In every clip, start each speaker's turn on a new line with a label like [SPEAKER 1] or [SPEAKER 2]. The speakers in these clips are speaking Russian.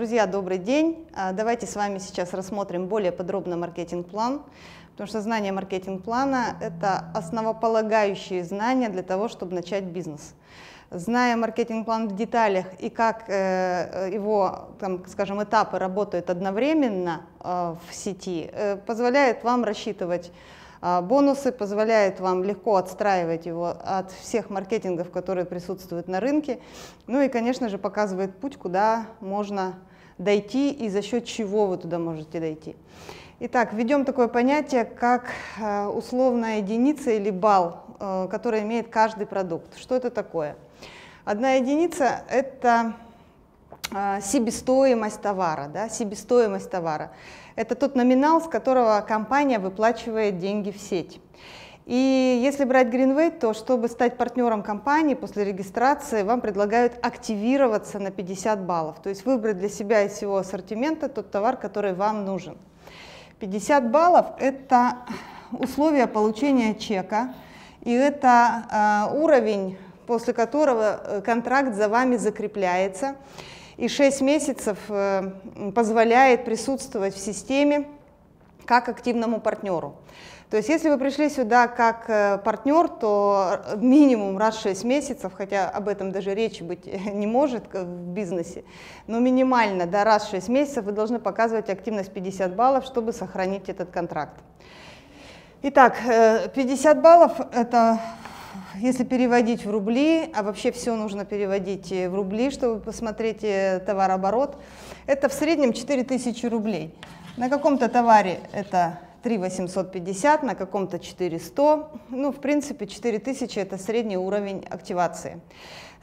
[SPEAKER 1] Друзья, добрый день. А, давайте с вами сейчас рассмотрим более подробно маркетинг-план, потому что знание маркетинг-плана – это основополагающие знания для того, чтобы начать бизнес. Зная маркетинг-план в деталях и как э, его, там, скажем, этапы работают одновременно э, в сети, э, позволяет вам рассчитывать а, бонусы позволяют вам легко отстраивать его от всех маркетингов, которые присутствуют на рынке. Ну и, конечно же, показывает путь, куда можно дойти и за счет чего вы туда можете дойти. Итак, введем такое понятие, как а, условная единица или балл, а, который имеет каждый продукт. Что это такое? Одна единица – это себестоимость товара, да, себестоимость товара. Это тот номинал, с которого компания выплачивает деньги в сеть. И если брать Greenway, то чтобы стать партнером компании после регистрации, вам предлагают активироваться на 50 баллов, то есть выбрать для себя из всего ассортимента тот товар, который вам нужен. 50 баллов – это условия получения чека, и это э, уровень, после которого э, контракт за вами закрепляется и 6 месяцев э, позволяет присутствовать в системе как активному партнеру. То есть если вы пришли сюда как э, партнер, то минимум раз в 6 месяцев, хотя об этом даже речи быть не может в бизнесе, но минимально да, раз в 6 месяцев вы должны показывать активность 50 баллов, чтобы сохранить этот контракт. Итак, 50 э, баллов – это если переводить в рубли, а вообще все нужно переводить в рубли, чтобы посмотреть э, товарооборот, это в среднем 4000 рублей. На каком-то товаре это 3 850, на каком-то 400. Ну, в принципе, 4000 это средний уровень активации.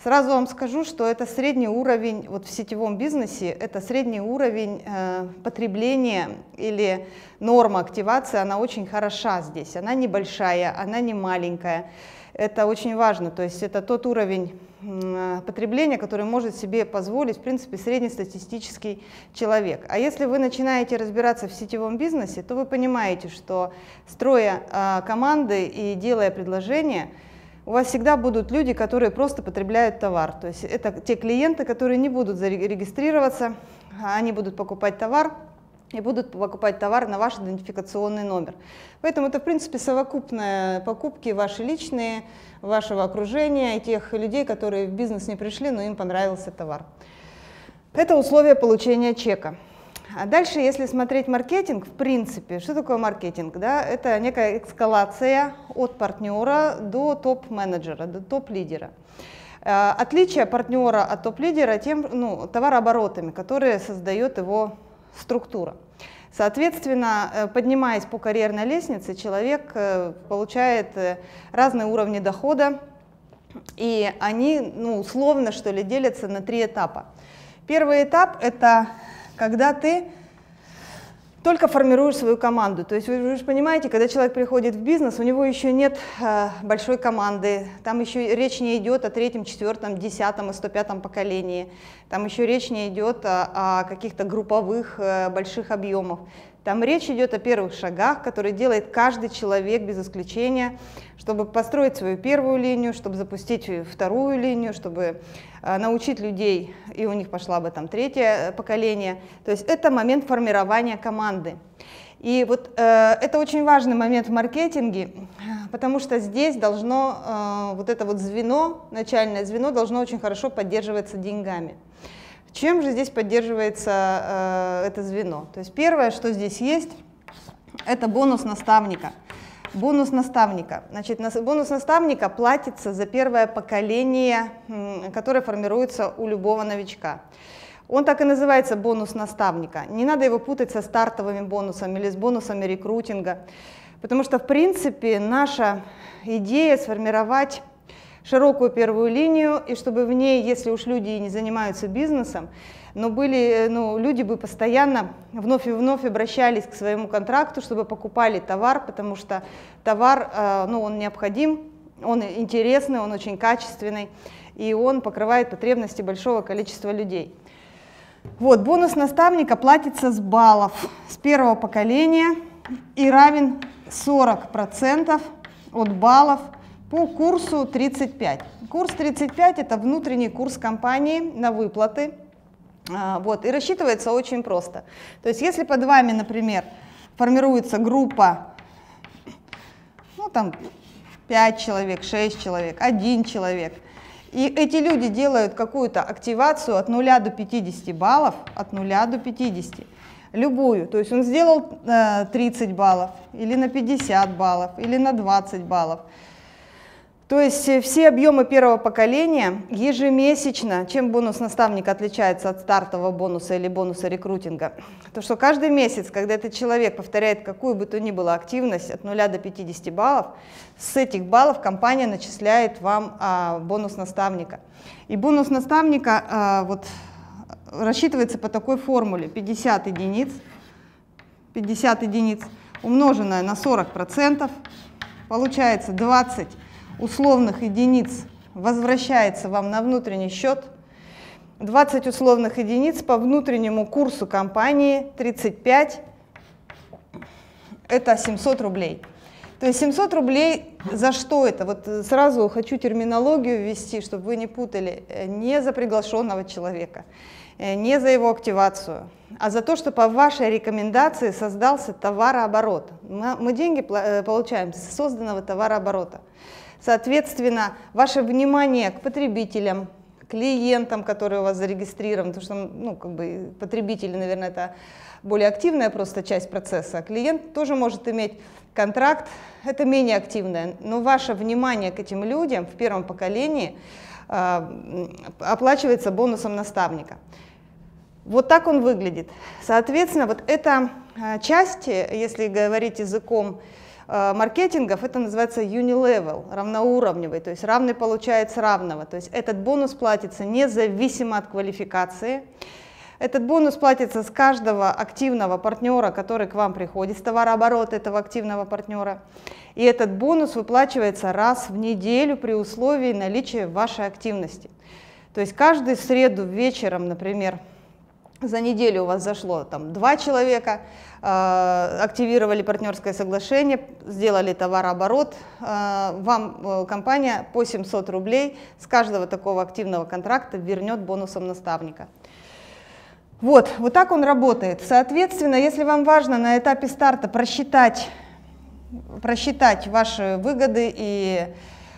[SPEAKER 1] Сразу вам скажу, что это средний уровень, вот в сетевом бизнесе, это средний уровень э, потребления или норма активации, она очень хороша здесь. Она небольшая, она не маленькая. Это очень важно, то есть это тот уровень потребления, который может себе позволить, в принципе, среднестатистический человек. А если вы начинаете разбираться в сетевом бизнесе, то вы понимаете, что строя а, команды и делая предложения, у вас всегда будут люди, которые просто потребляют товар. То есть это те клиенты, которые не будут зарегистрироваться, они будут покупать товар, и будут покупать товар на ваш идентификационный номер. Поэтому это, в принципе, совокупные покупки ваши личные, вашего окружения и тех людей, которые в бизнес не пришли, но им понравился товар. Это условия получения чека. А дальше, если смотреть маркетинг, в принципе, что такое маркетинг? Да? Это некая эскалация от партнера до топ-менеджера, до топ-лидера. Э, отличие партнера от топ-лидера тем ну, товарооборотами, которые создает его структура. Соответственно, э, поднимаясь по карьерной лестнице, человек э, получает э, разные уровни дохода, и они ну, условно что ли делятся на три этапа. Первый этап – это когда ты только формируешь свою команду. То есть вы, же понимаете, когда человек приходит в бизнес, у него еще нет э, большой команды, там еще речь не идет о третьем, четвертом, десятом и сто пятом поколении, там еще речь не идет о, о каких-то групповых э, больших объемах. Там речь идет о первых шагах, которые делает каждый человек без исключения, чтобы построить свою первую линию, чтобы запустить вторую линию, чтобы э, научить людей, и у них пошла бы там третье поколение. То есть это момент формирования команды. И вот э, это очень важный момент в маркетинге, потому что здесь должно, э, вот это вот звено, начальное звено должно очень хорошо поддерживаться деньгами. Чем же здесь поддерживается э, это звено? То есть первое, что здесь есть, это бонус наставника. Бонус наставника. Значит, бонус наставника платится за первое поколение, которое формируется у любого новичка. Он так и называется бонус наставника. Не надо его путать со стартовыми бонусами или с бонусами рекрутинга, потому что, в принципе, наша идея сформировать широкую первую линию, и чтобы в ней, если уж люди не занимаются бизнесом, но были, ну, люди бы постоянно вновь и вновь обращались к своему контракту, чтобы покупали товар, потому что товар, э, ну, он необходим, он интересный, он очень качественный, и он покрывает потребности большого количества людей. Вот, бонус наставника платится с баллов с первого поколения и равен 40% от баллов по курсу 35. Курс 35 – это внутренний курс компании на выплаты. А, вот, и рассчитывается очень просто. То есть если под вами, например, формируется группа, ну там 5 человек, 6 человек, 1 человек, и эти люди делают какую-то активацию от 0 до 50 баллов, от 0 до 50, любую. То есть он сделал э, 30 баллов, или на 50 баллов, или на 20 баллов. То есть э, все объемы первого поколения ежемесячно, чем бонус наставника отличается от стартового бонуса или бонуса рекрутинга, то что каждый месяц, когда этот человек повторяет какую бы то ни было активность от 0 до 50 баллов, с этих баллов компания начисляет вам а, бонус наставника. И бонус наставника а, вот, рассчитывается по такой формуле 50 единиц, 50 единиц умноженное на 40%, получается 20 условных единиц возвращается вам на внутренний счет, 20 условных единиц по внутреннему курсу компании 35 это 700 рублей. То есть 700 рублей за что это? Вот сразу хочу терминологию ввести, чтобы вы не путали. Не за приглашенного человека, не за его активацию, а за то, что по вашей рекомендации создался товарооборот. Мы деньги получаем с созданного товарооборота. Соответственно, ваше внимание к потребителям, клиентам, которые у вас зарегистрированы, потому что ну, как бы потребители, наверное, это более активная просто часть процесса. Клиент тоже может иметь контракт, это менее активное, но ваше внимание к этим людям в первом поколении э, оплачивается бонусом наставника. Вот так он выглядит. Соответственно, вот эта а, часть, если говорить языком Э, маркетингов это называется unilevel, равноуровневый, то есть равный получается равного. То есть этот бонус платится независимо от квалификации. Этот бонус платится с каждого активного партнера, который к вам приходит, с товарооборота этого активного партнера. И этот бонус выплачивается раз в неделю при условии наличия вашей активности. То есть каждую среду вечером, например, за неделю у вас зашло там два человека, э, активировали партнерское соглашение, сделали товарооборот, э, вам э, компания по 700 рублей с каждого такого активного контракта вернет бонусом наставника. Вот, вот так он работает. Соответственно, если вам важно на этапе старта просчитать, просчитать ваши выгоды и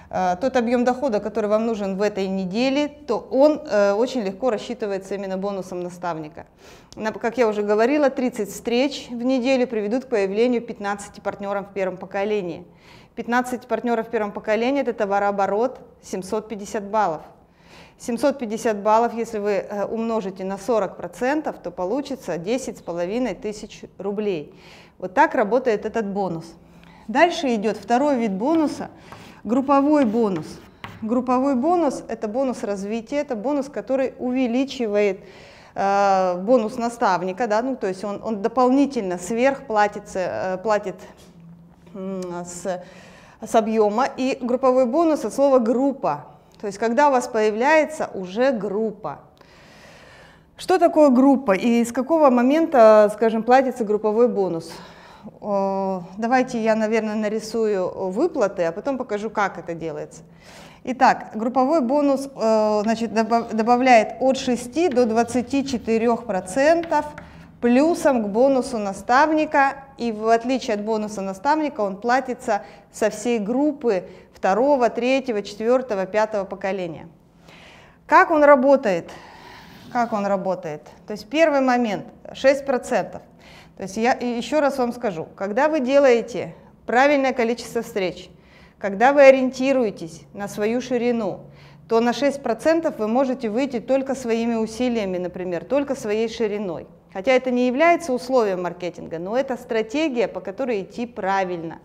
[SPEAKER 1] тот объем дохода, который вам нужен в этой неделе, то он э, очень легко рассчитывается именно бонусом наставника. Как я уже говорила, 30 встреч в неделю приведут к появлению 15 партнеров в первом поколении. 15 партнеров в первом поколении – это товарооборот 750 баллов. 750 баллов, если вы э, умножите на 40%, то получится 10,5 тысяч рублей. Вот так работает этот бонус. Дальше идет второй вид бонуса – Групповой бонус. Групповой бонус – это бонус развития, это бонус, который увеличивает э, бонус наставника, да, ну, то есть он, он дополнительно сверх платится, э, платит с, с объема. И групповой бонус от слова группа, то есть когда у вас появляется уже группа. Что такое группа и с какого момента, скажем, платится групповой бонус? Давайте я, наверное, нарисую выплаты, а потом покажу, как это делается. Итак, групповой бонус значит, добавляет от 6 до 24% плюсом к бонусу наставника, и в отличие от бонуса наставника он платится со всей группы второго, третьего, четвертого, пятого поколения. Как он работает? Как он работает? То есть первый момент 6%. То есть я еще раз вам скажу, когда вы делаете правильное количество встреч, когда вы ориентируетесь на свою ширину, то на 6% вы можете выйти только своими усилиями, например, только своей шириной. Хотя это не является условием маркетинга, но это стратегия, по которой идти правильно.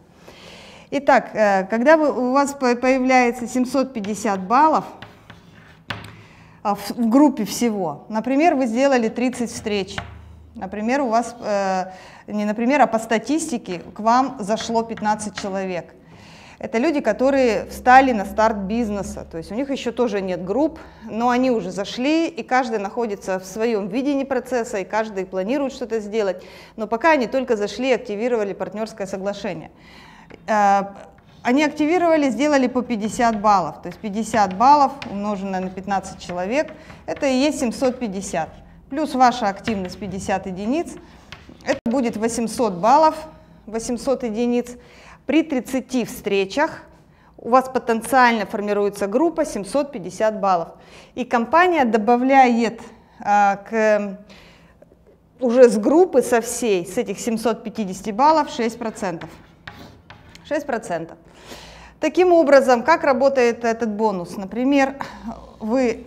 [SPEAKER 1] Итак, э, когда у вас появляется 750 баллов а, в группе всего, например, вы сделали 30 встреч, Например, у вас, э, не например, а по статистике к вам зашло 15 человек. Это люди, которые встали на старт бизнеса, то есть у них еще тоже нет групп, но они уже зашли, и каждый находится в своем видении процесса, и каждый планирует что-то сделать, но пока они только зашли и активировали партнерское соглашение. Э, они активировали, сделали по 50 баллов, то есть 50 баллов умноженное на 15 человек, это и есть 750. Плюс ваша активность 50 единиц, это будет 800 баллов, 800 единиц. При 30 встречах у вас потенциально формируется группа 750 баллов. И компания добавляет а, к, уже с группы со всей, с этих 750 баллов 6%. 6%. Таким образом, как работает этот бонус? Например, вы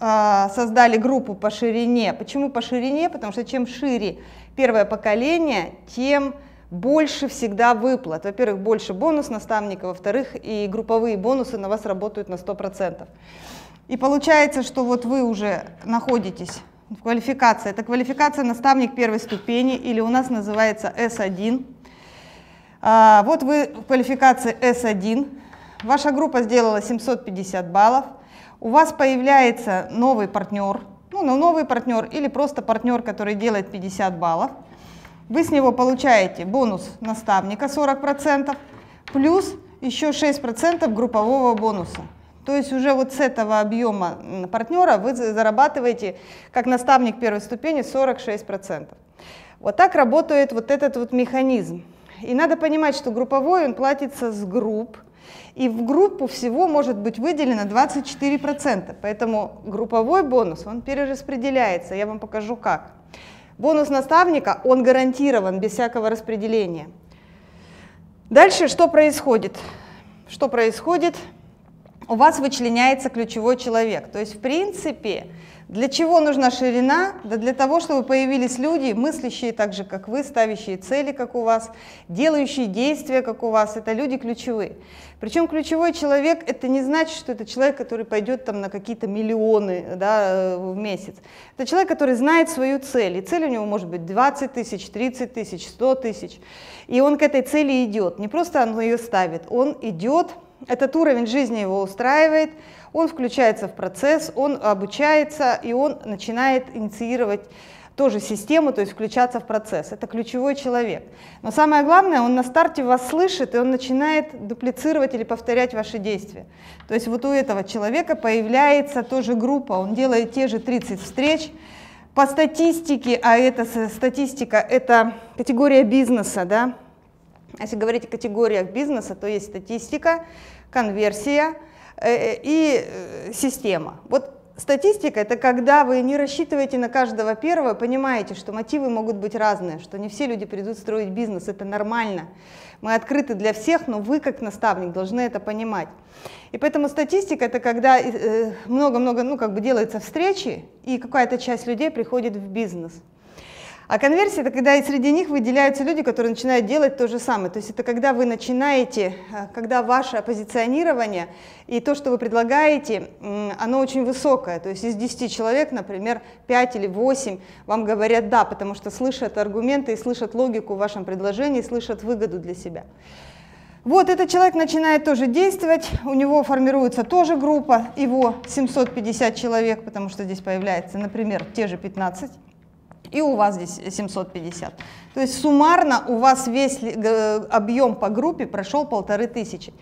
[SPEAKER 1] создали группу по ширине. Почему по ширине? Потому что чем шире первое поколение, тем больше всегда выплат. Во-первых, больше бонус наставника, во-вторых, и групповые бонусы на вас работают на 100%. И получается, что вот вы уже находитесь в квалификации. Это квалификация наставник первой ступени, или у нас называется S1. А, вот вы в квалификации S1. Ваша группа сделала 750 баллов. У вас появляется новый партнер, ну, новый партнер или просто партнер, который делает 50 баллов. Вы с него получаете бонус наставника 40%, плюс еще 6% группового бонуса. То есть уже вот с этого объема партнера вы зарабатываете, как наставник первой ступени, 46%. Вот так работает вот этот вот механизм. И надо понимать, что групповой он платится с групп, и в группу всего может быть выделено 24%. Поэтому групповой бонус, он перераспределяется. Я вам покажу как. Бонус наставника, он гарантирован без всякого распределения. Дальше что происходит? Что происходит? У вас вычленяется ключевой человек. То есть, в принципе, для чего нужна ширина? Да для того, чтобы появились люди, мыслящие так же, как вы, ставящие цели, как у вас, делающие действия, как у вас. Это люди ключевые. Причем ключевой человек, это не значит, что это человек, который пойдет там на какие-то миллионы да, в месяц. Это человек, который знает свою цель. И цель у него может быть 20 тысяч, 30 тысяч, 100 тысяч. И он к этой цели идет. Не просто он ее ставит, он идет, этот уровень жизни его устраивает, он включается в процесс, он обучается, и он начинает инициировать тоже систему, то есть включаться в процесс. Это ключевой человек. Но самое главное, он на старте вас слышит, и он начинает дуплицировать или повторять ваши действия. То есть вот у этого человека появляется тоже группа, он делает те же 30 встреч, по статистике, а это статистика, это категория бизнеса, да, если говорить о категориях бизнеса, то есть статистика, конверсия, и э, система. Вот статистика – это когда вы не рассчитываете на каждого первого, понимаете, что мотивы могут быть разные, что не все люди придут строить бизнес, это нормально. Мы открыты для всех, но вы как наставник должны это понимать. И поэтому статистика – это когда э, много-много, ну как бы делается встречи, и какая-то часть людей приходит в бизнес. А конверсия – это когда среди них выделяются люди, которые начинают делать то же самое. То есть это когда вы начинаете, э, когда ваше позиционирование и то, что вы предлагаете, оно очень высокое. То есть из 10 человек, например, 5 или 8 вам говорят «да», потому что слышат аргументы и слышат логику в вашем предложении, слышат выгоду для себя. Вот этот человек начинает тоже действовать, у него формируется тоже группа, его 750 человек, потому что здесь появляется, например, те же 15 и у вас здесь 750. То есть суммарно у вас весь объем по группе прошел полторы тысячи.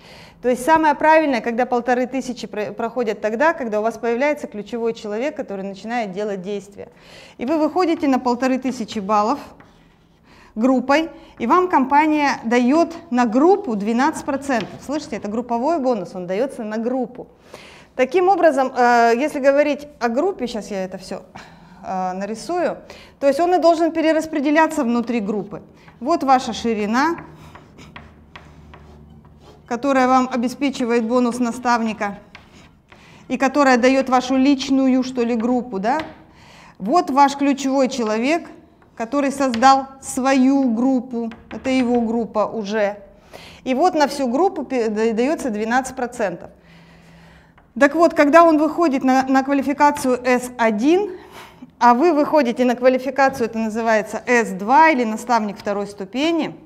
[SPEAKER 1] То есть самое правильное, когда полторы тысячи проходят тогда, когда у вас появляется ключевой человек, который начинает делать действия. И вы выходите на полторы тысячи баллов группой, и вам компания дает на группу 12%. Слышите, это групповой бонус, он дается на группу. Таким образом, э, если говорить о группе, сейчас я это все э, нарисую. То есть он и должен перераспределяться внутри группы. Вот ваша ширина, которая вам обеспечивает бонус наставника и которая дает вашу личную, что ли, группу. Да? Вот ваш ключевой человек, который создал свою группу, это его группа уже. И вот на всю группу дается 12%. Так вот, когда он выходит на, на квалификацию S1, а вы выходите на квалификацию, это называется S2 или наставник второй ступени,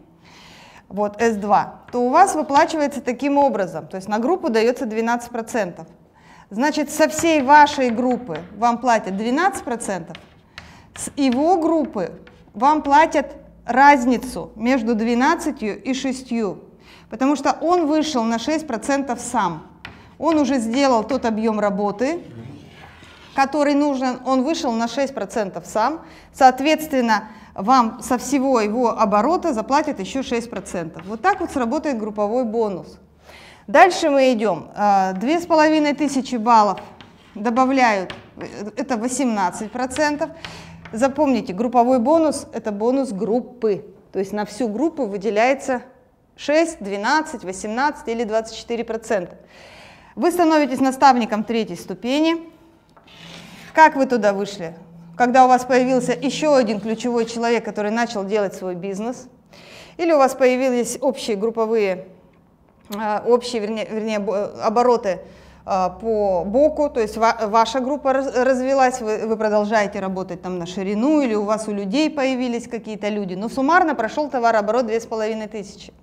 [SPEAKER 1] вот S2, то у вас выплачивается таким образом, то есть на группу дается 12%. Значит, со всей вашей группы вам платят 12%, с его группы вам платят разницу между 12 и 6, потому что он вышел на 6% сам. Он уже сделал тот объем работы, который нужен, он вышел на 6% сам. Соответственно, вам со всего его оборота заплатят еще 6%. Вот так вот сработает групповой бонус. Дальше мы идем. А, две с половиной тысячи баллов добавляют, это 18%. Запомните, групповой бонус – это бонус группы. То есть на всю группу выделяется 6, 12, 18 или 24%. Вы становитесь наставником третьей ступени. Как вы туда вышли? Когда у вас появился еще один ключевой человек, который начал делать свой бизнес, или у вас появились общие групповые, а, общие, вернее, вернее обороты а, по боку, то есть ваша группа развилась, вы, вы продолжаете работать там на ширину, или у вас у людей появились какие-то люди, но суммарно прошел товарооборот 2500.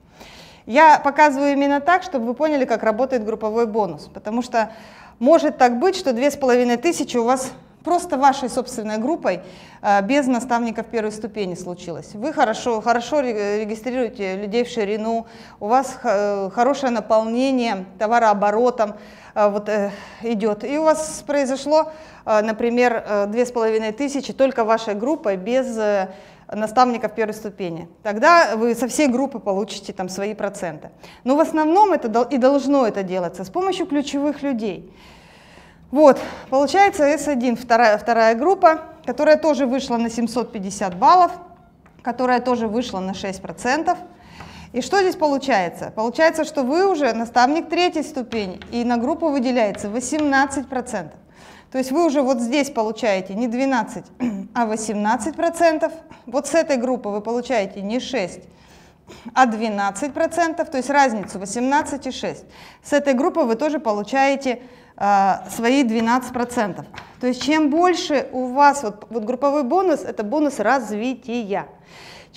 [SPEAKER 1] Я показываю именно так, чтобы вы поняли, как работает групповой бонус, потому что может так быть, что 2500 у вас просто вашей собственной группой а, без наставников первой ступени случилось. Вы хорошо, хорошо регистрируете людей в ширину, у вас э, хорошее наполнение товарооборотом а, вот, э, идет. И у вас произошло, например, э, две с половиной тысячи только вашей группой без наставников первой ступени. Тогда вы со всей группы получите там свои проценты. Но в основном это и должно это делаться с помощью ключевых людей. Вот, получается S1, вторая, вторая группа, которая тоже вышла на 750 баллов, которая тоже вышла на 6%. И что здесь получается? Получается, что вы уже наставник третьей ступени, и на группу выделяется 18%. То есть вы уже вот здесь получаете не 12, а 18%. Вот с этой группы вы получаете не 6, а 12%, то есть разницу 18 и 6. С этой группы вы тоже получаете а, свои 12%. То есть чем больше у вас, вот, вот групповой бонус, это бонус развития.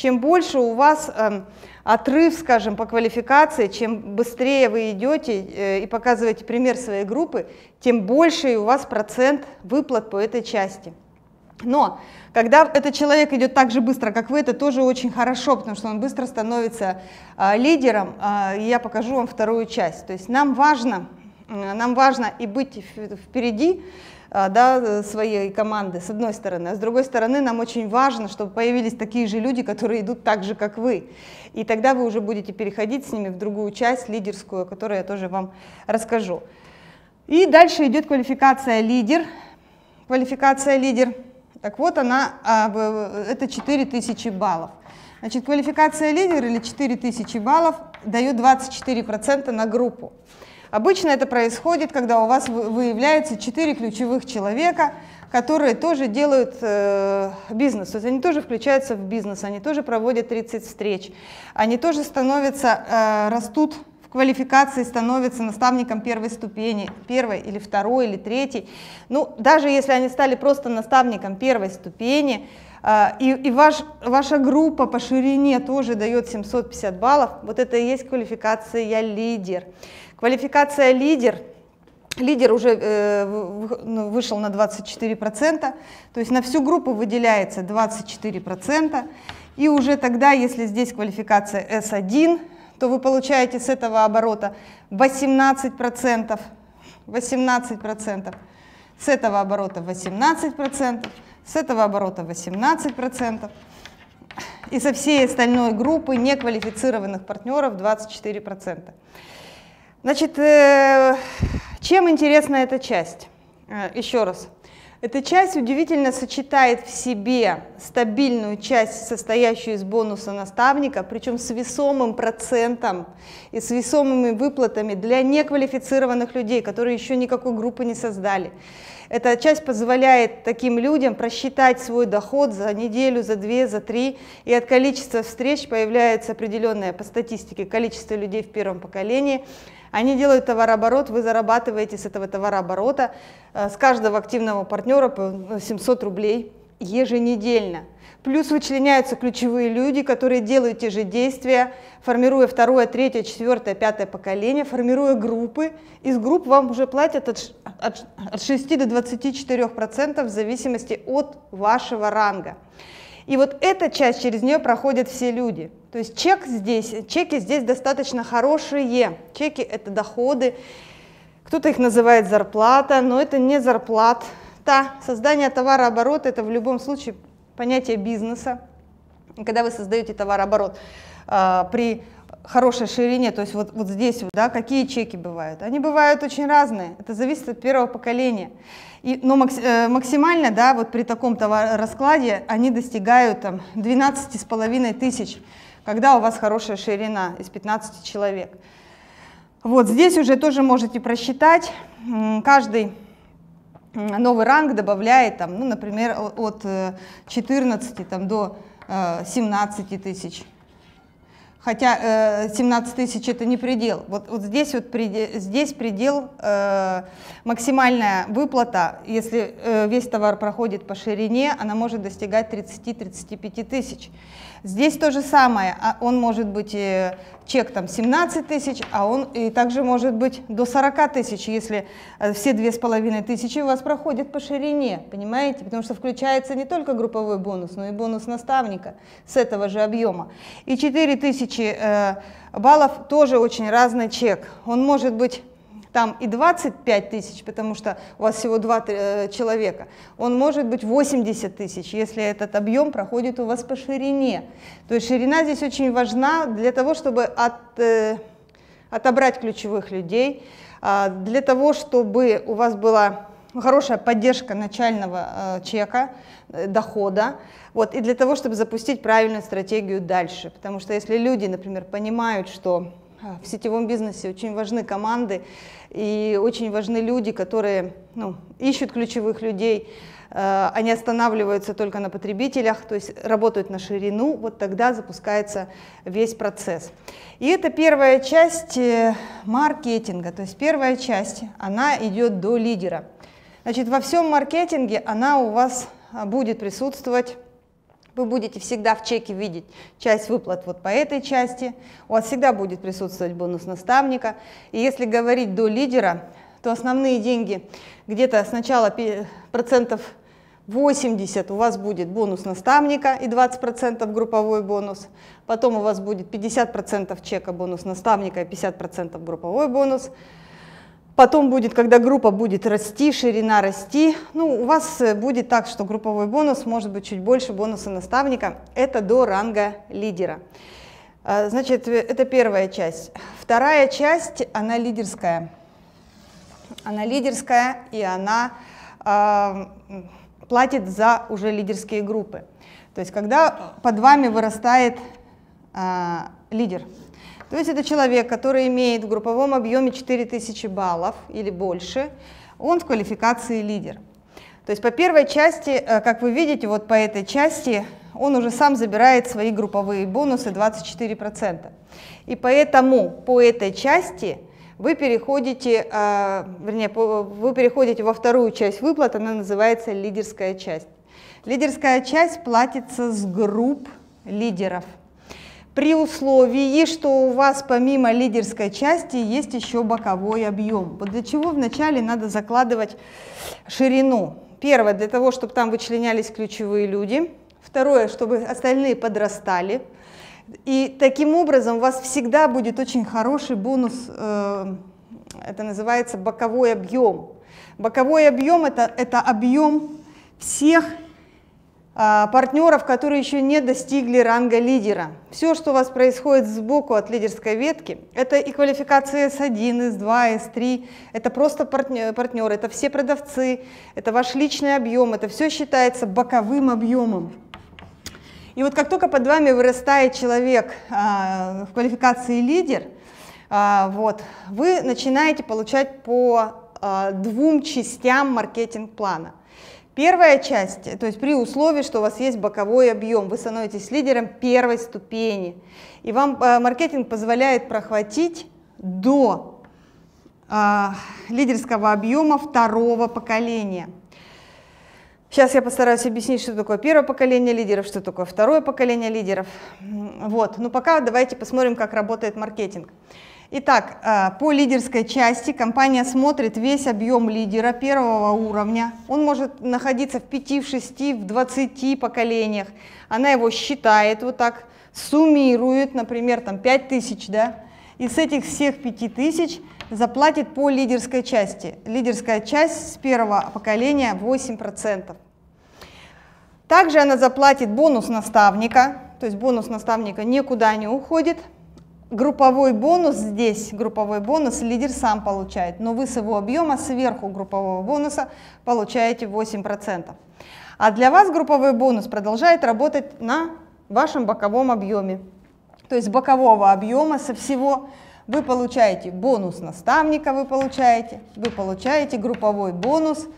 [SPEAKER 1] Чем больше у вас э, отрыв, скажем, по квалификации, чем быстрее вы идете э, и показываете пример своей группы, тем больше у вас процент выплат по этой части. Но когда этот человек идет так же быстро, как вы, это тоже очень хорошо, потому что он быстро становится э, лидером. Э, и я покажу вам вторую часть. То есть нам важно нам важно и быть впереди да, своей команды, с одной стороны. А с другой стороны, нам очень важно, чтобы появились такие же люди, которые идут так же, как вы. И тогда вы уже будете переходить с ними в другую часть, лидерскую, о которой я тоже вам расскажу. И дальше идет квалификация лидер. Квалификация лидер. Так вот, она, а, это 4000 баллов. Значит, квалификация лидер или 4000 баллов дает 24% на группу. Обычно это происходит, когда у вас выявляется четыре ключевых человека, которые тоже делают э, бизнес, то есть они тоже включаются в бизнес, они тоже проводят 30 встреч, они тоже становятся, э, растут в квалификации, становятся наставником первой ступени, первой или второй или третьей. Ну, даже если они стали просто наставником первой ступени, э, и, и ваш, ваша группа по ширине тоже дает 750 баллов, вот это и есть квалификация лидер. Квалификация лидер. Лидер уже э, ну, вышел на 24%, то есть на всю группу выделяется 24%. И уже тогда, если здесь квалификация S1, то вы получаете с этого оборота 18%, 18%, с этого оборота 18%, с этого оборота 18%, и со всей остальной группы неквалифицированных партнеров 24%. Значит, э, чем интересна эта часть? Э, еще раз. Эта часть удивительно сочетает в себе стабильную часть, состоящую из бонуса наставника, причем с весомым процентом и с весомыми выплатами для неквалифицированных людей, которые еще никакой группы не создали. Эта часть позволяет таким людям просчитать свой доход за неделю, за две, за три, и от количества встреч появляется определенное по статистике количество людей в первом поколении – они делают товарооборот, вы зарабатываете с этого товарооборота. Э, с каждого активного партнера по 700 рублей еженедельно. Плюс вычленяются ключевые люди, которые делают те же действия, формируя второе, третье, четвертое, пятое поколение, формируя группы. Из групп вам уже платят от, от, от 6 до 24 процентов в зависимости от вашего ранга. И вот эта часть, через нее проходят все люди. То есть чек здесь, чеки здесь достаточно хорошие. Чеки – это доходы, кто-то их называет зарплата, но это не зарплата. Создание товарооборота – это в любом случае понятие бизнеса. Когда вы создаете товарооборот э, при хорошей ширине, то есть вот, вот здесь, да, какие чеки бывают? Они бывают очень разные, это зависит от первого поколения. И, но э, максимально, да, вот при таком раскладе они достигают там 12,5 тысяч, когда у вас хорошая ширина из 15 человек. Вот здесь уже тоже можете просчитать, каждый новый ранг добавляет, там, ну, например, от 14 э, там, до 17 э, тысяч Хотя э, 17 тысяч это не предел. Вот, вот здесь, вот предел, здесь предел э, максимальная выплата, если э, весь товар проходит по ширине, она может достигать 30-35 тысяч. Здесь то же самое, а он может быть э, чек там 17 тысяч, а он и также может быть до 40 тысяч, если э, все две с половиной тысячи у вас проходят по ширине, понимаете? Потому что включается не только групповой бонус, но и бонус наставника с этого же объема. И 4 тысячи э, баллов тоже очень разный чек. Он может быть там и 25 тысяч, потому что у вас всего два э, человека, он может быть 80 тысяч, если этот объем проходит у вас по ширине. То есть ширина здесь очень важна для того, чтобы от, э, отобрать ключевых людей, э, для того, чтобы у вас была хорошая поддержка начального э, чека, дохода, вот, и для того, чтобы запустить правильную стратегию дальше. Потому что если люди, например, понимают, что в сетевом бизнесе очень важны команды и очень важны люди, которые ну, ищут ключевых людей, э, они останавливаются только на потребителях, то есть работают на ширину, вот тогда запускается весь процесс. И это первая часть э, маркетинга, то есть первая часть, она идет до лидера. Значит, во всем маркетинге она у вас будет присутствовать вы будете всегда в чеке видеть часть выплат вот по этой части. У вас всегда будет присутствовать бонус наставника. И если говорить до лидера, то основные деньги где-то сначала процентов 80 у вас будет бонус наставника и 20% групповой бонус. Потом у вас будет 50% чека бонус наставника и 50% групповой бонус. Потом будет, когда группа будет расти, ширина расти, ну, у вас э, будет так, что групповой бонус может быть чуть больше бонуса наставника. Это до ранга лидера. А, значит, э, это первая часть. Вторая часть, она лидерская. Она лидерская, и она э, платит за уже лидерские группы. То есть, когда под вами вырастает э, лидер, то есть это человек, который имеет в групповом объеме 4000 баллов или больше, он в квалификации лидер. То есть по первой части, э, как вы видите, вот по этой части он уже сам забирает свои групповые бонусы 24%. И поэтому по этой части вы переходите, э, вернее, вы переходите во вторую часть выплат, она называется лидерская часть. Лидерская часть платится с групп лидеров – при условии, что у вас помимо лидерской части есть еще боковой объем. Вот для чего вначале надо закладывать ширину. Первое, для того, чтобы там вычленялись ключевые люди. Второе, чтобы остальные подрастали. И таким образом у вас всегда будет очень хороший бонус, э, это называется боковой объем. Боковой объем это, это объем всех партнеров, которые еще не достигли ранга лидера. Все, что у вас происходит сбоку от лидерской ветки, это и квалификация S1, S2, S3, это просто партнеры, это все продавцы, это ваш личный объем, это все считается боковым объемом. И вот как только под вами вырастает человек а, в квалификации лидер, а, вот, вы начинаете получать по а, двум частям маркетинг-плана. Первая часть, то есть при условии, что у вас есть боковой объем, вы становитесь лидером первой ступени, и вам э, маркетинг позволяет прохватить до э, лидерского объема второго поколения. Сейчас я постараюсь объяснить, что такое первое поколение лидеров, что такое второе поколение лидеров. Вот. Но пока давайте посмотрим, как работает маркетинг. Итак, э, по лидерской части компания смотрит весь объем лидера первого уровня. Он может находиться в 5, в 6, в 20 поколениях. Она его считает вот так, суммирует, например, там 5 тысяч, да, и с этих всех 5 тысяч заплатит по лидерской части. Лидерская часть с первого поколения 8%. Также она заплатит бонус наставника, то есть бонус наставника никуда не уходит. Групповой бонус здесь, групповой бонус лидер сам получает, но вы с его объема сверху группового бонуса получаете 8%. А для вас групповой бонус продолжает работать на вашем боковом объеме. То есть бокового объема со всего вы получаете бонус наставника, вы получаете, вы получаете групповой бонус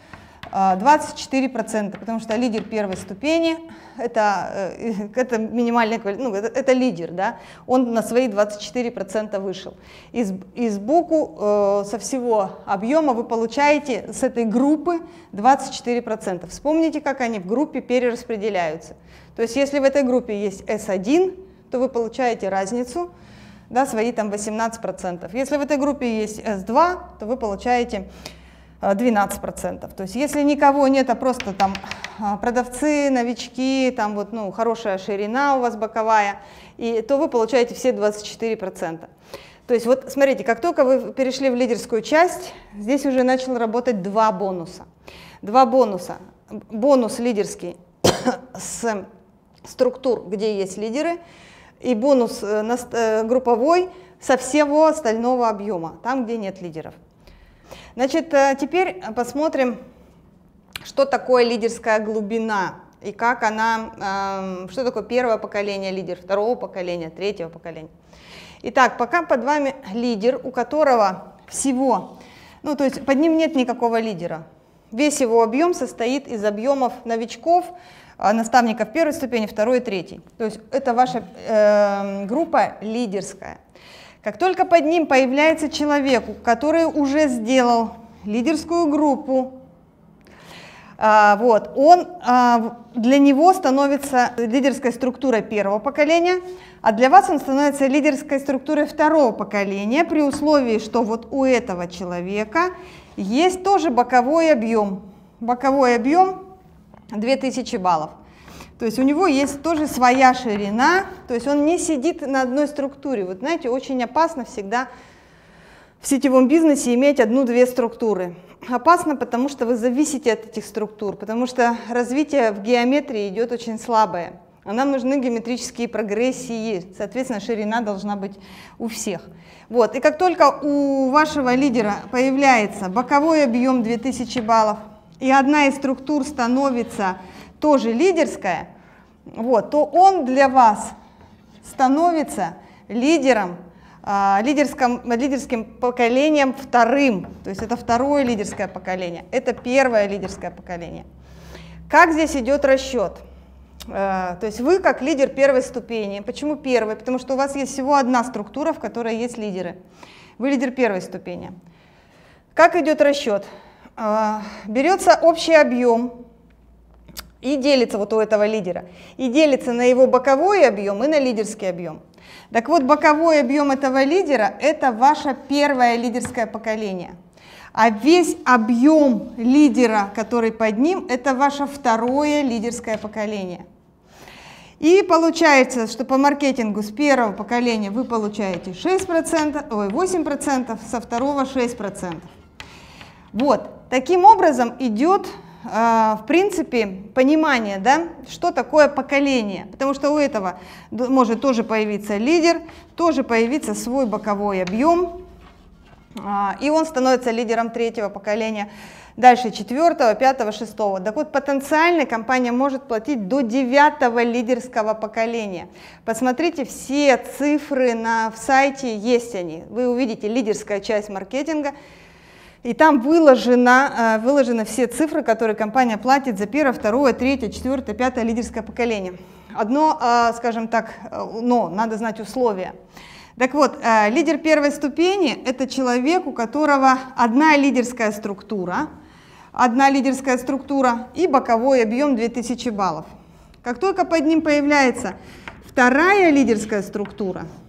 [SPEAKER 1] 24%, а, потому что лидер первой ступени это, э, это минимальный ну, это, это лидер, да, он на свои 24% вышел. Из, из боку э, со всего объема вы получаете с этой группы 24%. Вспомните, как они в группе перераспределяются. То есть если в этой группе есть S1, то вы получаете разницу, да, свои там 18%. Если в этой группе есть S2, то вы получаете 12%. Э, то есть если никого нет, а просто там а, продавцы, новички, там вот, ну, хорошая ширина у вас боковая, и, то вы получаете все 24%. То есть вот смотрите, как только вы перешли в лидерскую часть, здесь уже начал работать два бонуса. Два бонуса. Бонус лидерский с структур, где есть лидеры, и бонус э, э, групповой со всего остального объема, там, где нет лидеров. Значит, э, теперь посмотрим, что такое лидерская глубина и как она, эм, что такое первое поколение лидер, второго поколения, третьего поколения. Итак, пока под вами лидер, у которого всего, ну то есть под ним нет никакого лидера. Весь его объем состоит из объемов новичков, а, наставников первой ступени, второй и третьей. То есть это ваша э, группа лидерская. Как только под ним появляется человек, который уже сделал лидерскую группу, а, вот, он, а, для него становится лидерской структурой первого поколения, а для вас он становится лидерской структурой второго поколения при условии, что вот у этого человека есть тоже боковой объем. Боковой объем 2000 баллов. То есть у него есть тоже своя ширина, то есть он не сидит на одной структуре. Вот знаете, очень опасно всегда в сетевом бизнесе иметь одну-две структуры. Опасно, потому что вы зависите от этих структур, потому что развитие в геометрии идет очень слабое. А нам нужны геометрические прогрессии, соответственно, ширина должна быть у всех. Вот. И как только у вашего лидера появляется боковой объем 2000 баллов, и одна из структур становится тоже лидерская, вот, то он для вас становится лидером, э, лидерским, лидерским поколением вторым. То есть это второе лидерское поколение, это первое лидерское поколение. Как здесь идет расчет? Э, то есть вы как лидер первой ступени. Почему первой? Потому что у вас есть всего одна структура, в которой есть лидеры. Вы лидер первой ступени. Как идет расчет? Э, берется общий объем и делится вот у этого лидера, и делится на его боковой объем и на лидерский объем. Так вот, боковой объем этого лидера – это ваше первое лидерское поколение. А весь объем лидера, который под ним, это ваше второе лидерское поколение. И получается, что по маркетингу с первого поколения вы получаете 6%, ой, 8%, со второго 6%. Вот, таким образом идет в принципе, понимание, да, что такое поколение. Потому что у этого может тоже появиться лидер, тоже появиться свой боковой объем, а, и он становится лидером третьего поколения. Дальше четвертого, пятого, шестого. Так вот, потенциально компания может платить до девятого лидерского поколения. Посмотрите, все цифры на в сайте есть они. Вы увидите лидерская часть маркетинга – и там выложено, э, выложены все цифры, которые компания платит за первое, второе, третье, четвертое, пятое лидерское поколение. Одно, э, скажем так, э, но надо знать условия. Так вот, лидер первой ступени – это человек, у которого одна лидерская структура, одна лидерская структура и боковой объем 2000 баллов. Как только под ним появляется вторая лидерская структура –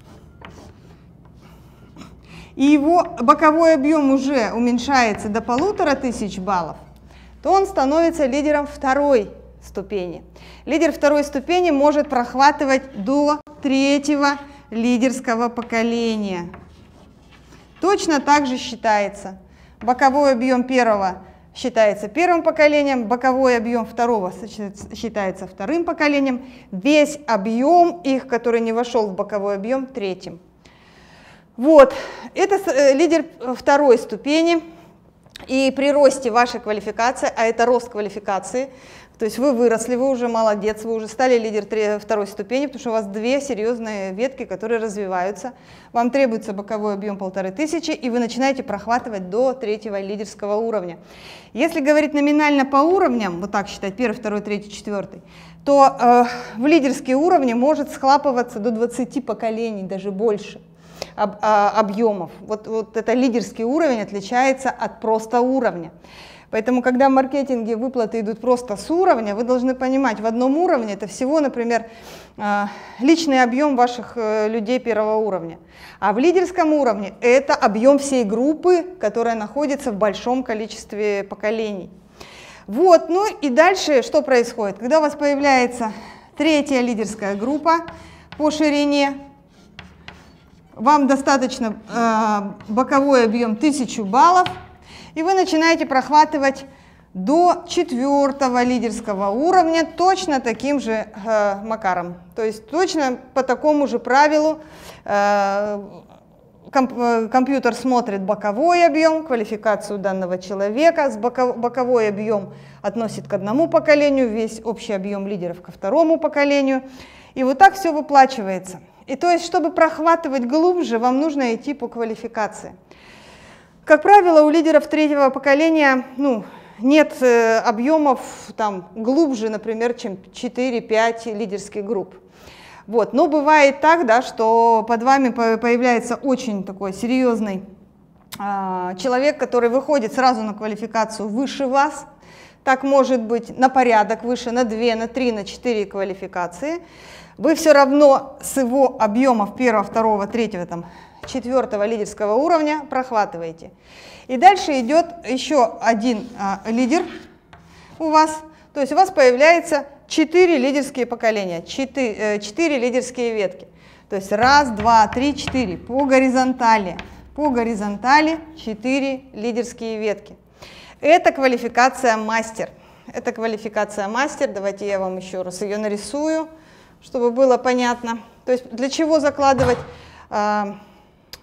[SPEAKER 1] и его боковой объем уже уменьшается до полутора тысяч баллов, то он становится лидером второй ступени. Лидер второй ступени может прохватывать до третьего лидерского поколения. точно так же считается. Боковой объем первого считается первым поколением, боковой объем второго считается вторым поколением, весь объем их, который не вошел в боковой объем, третьим. Вот, это э, лидер второй ступени, и при росте вашей квалификации, а это рост квалификации, то есть вы выросли, вы уже молодец, вы уже стали лидер второй ступени, потому что у вас две серьезные ветки, которые развиваются. Вам требуется боковой объем полторы тысячи, и вы начинаете прохватывать до третьего лидерского уровня. Если говорить номинально по уровням, вот так считать, первый, второй, третий, четвертый, то э, в лидерские уровни может схлапываться до 20 поколений, даже больше об, а, объемов. Вот, вот это лидерский уровень отличается от просто уровня. Поэтому, когда в маркетинге выплаты идут просто с уровня, вы должны понимать, в одном уровне это всего, например, а, личный объем ваших э, людей первого уровня. А в лидерском уровне это объем всей группы, которая находится в большом количестве поколений. Вот, ну и дальше что происходит? Когда у вас появляется третья лидерская группа по ширине, вам достаточно э, боковой объем 1000 баллов, и вы начинаете прохватывать до четвертого лидерского уровня точно таким же э, макаром. То есть точно по такому же правилу э, комп э, компьютер смотрит боковой объем, квалификацию данного человека, с боков боковой объем относит к одному поколению, весь общий объем лидеров ко второму поколению. И вот так все выплачивается. И то есть, чтобы прохватывать глубже, вам нужно идти по квалификации. Как правило, у лидеров третьего поколения ну, нет э, объемов там, глубже, например, чем 4-5 лидерских групп. Вот. Но бывает так, да, что под вами появляется очень такой серьезный э, человек, который выходит сразу на квалификацию выше вас. Так может быть на порядок выше, на 2, на 3, на 4 квалификации. Вы все равно с его объемов первого, второго, третьего, там, четвертого лидерского уровня прохватываете. И дальше идет еще один а, лидер у вас, то есть у вас появляется четыре лидерские поколения, четыре, э, четыре лидерские ветки. То есть раз, два, три, четыре по горизонтали. По горизонтали четыре лидерские ветки. Это квалификация мастер. Это квалификация мастер. Давайте я вам еще раз ее нарисую, чтобы было понятно. То есть для чего закладывать а,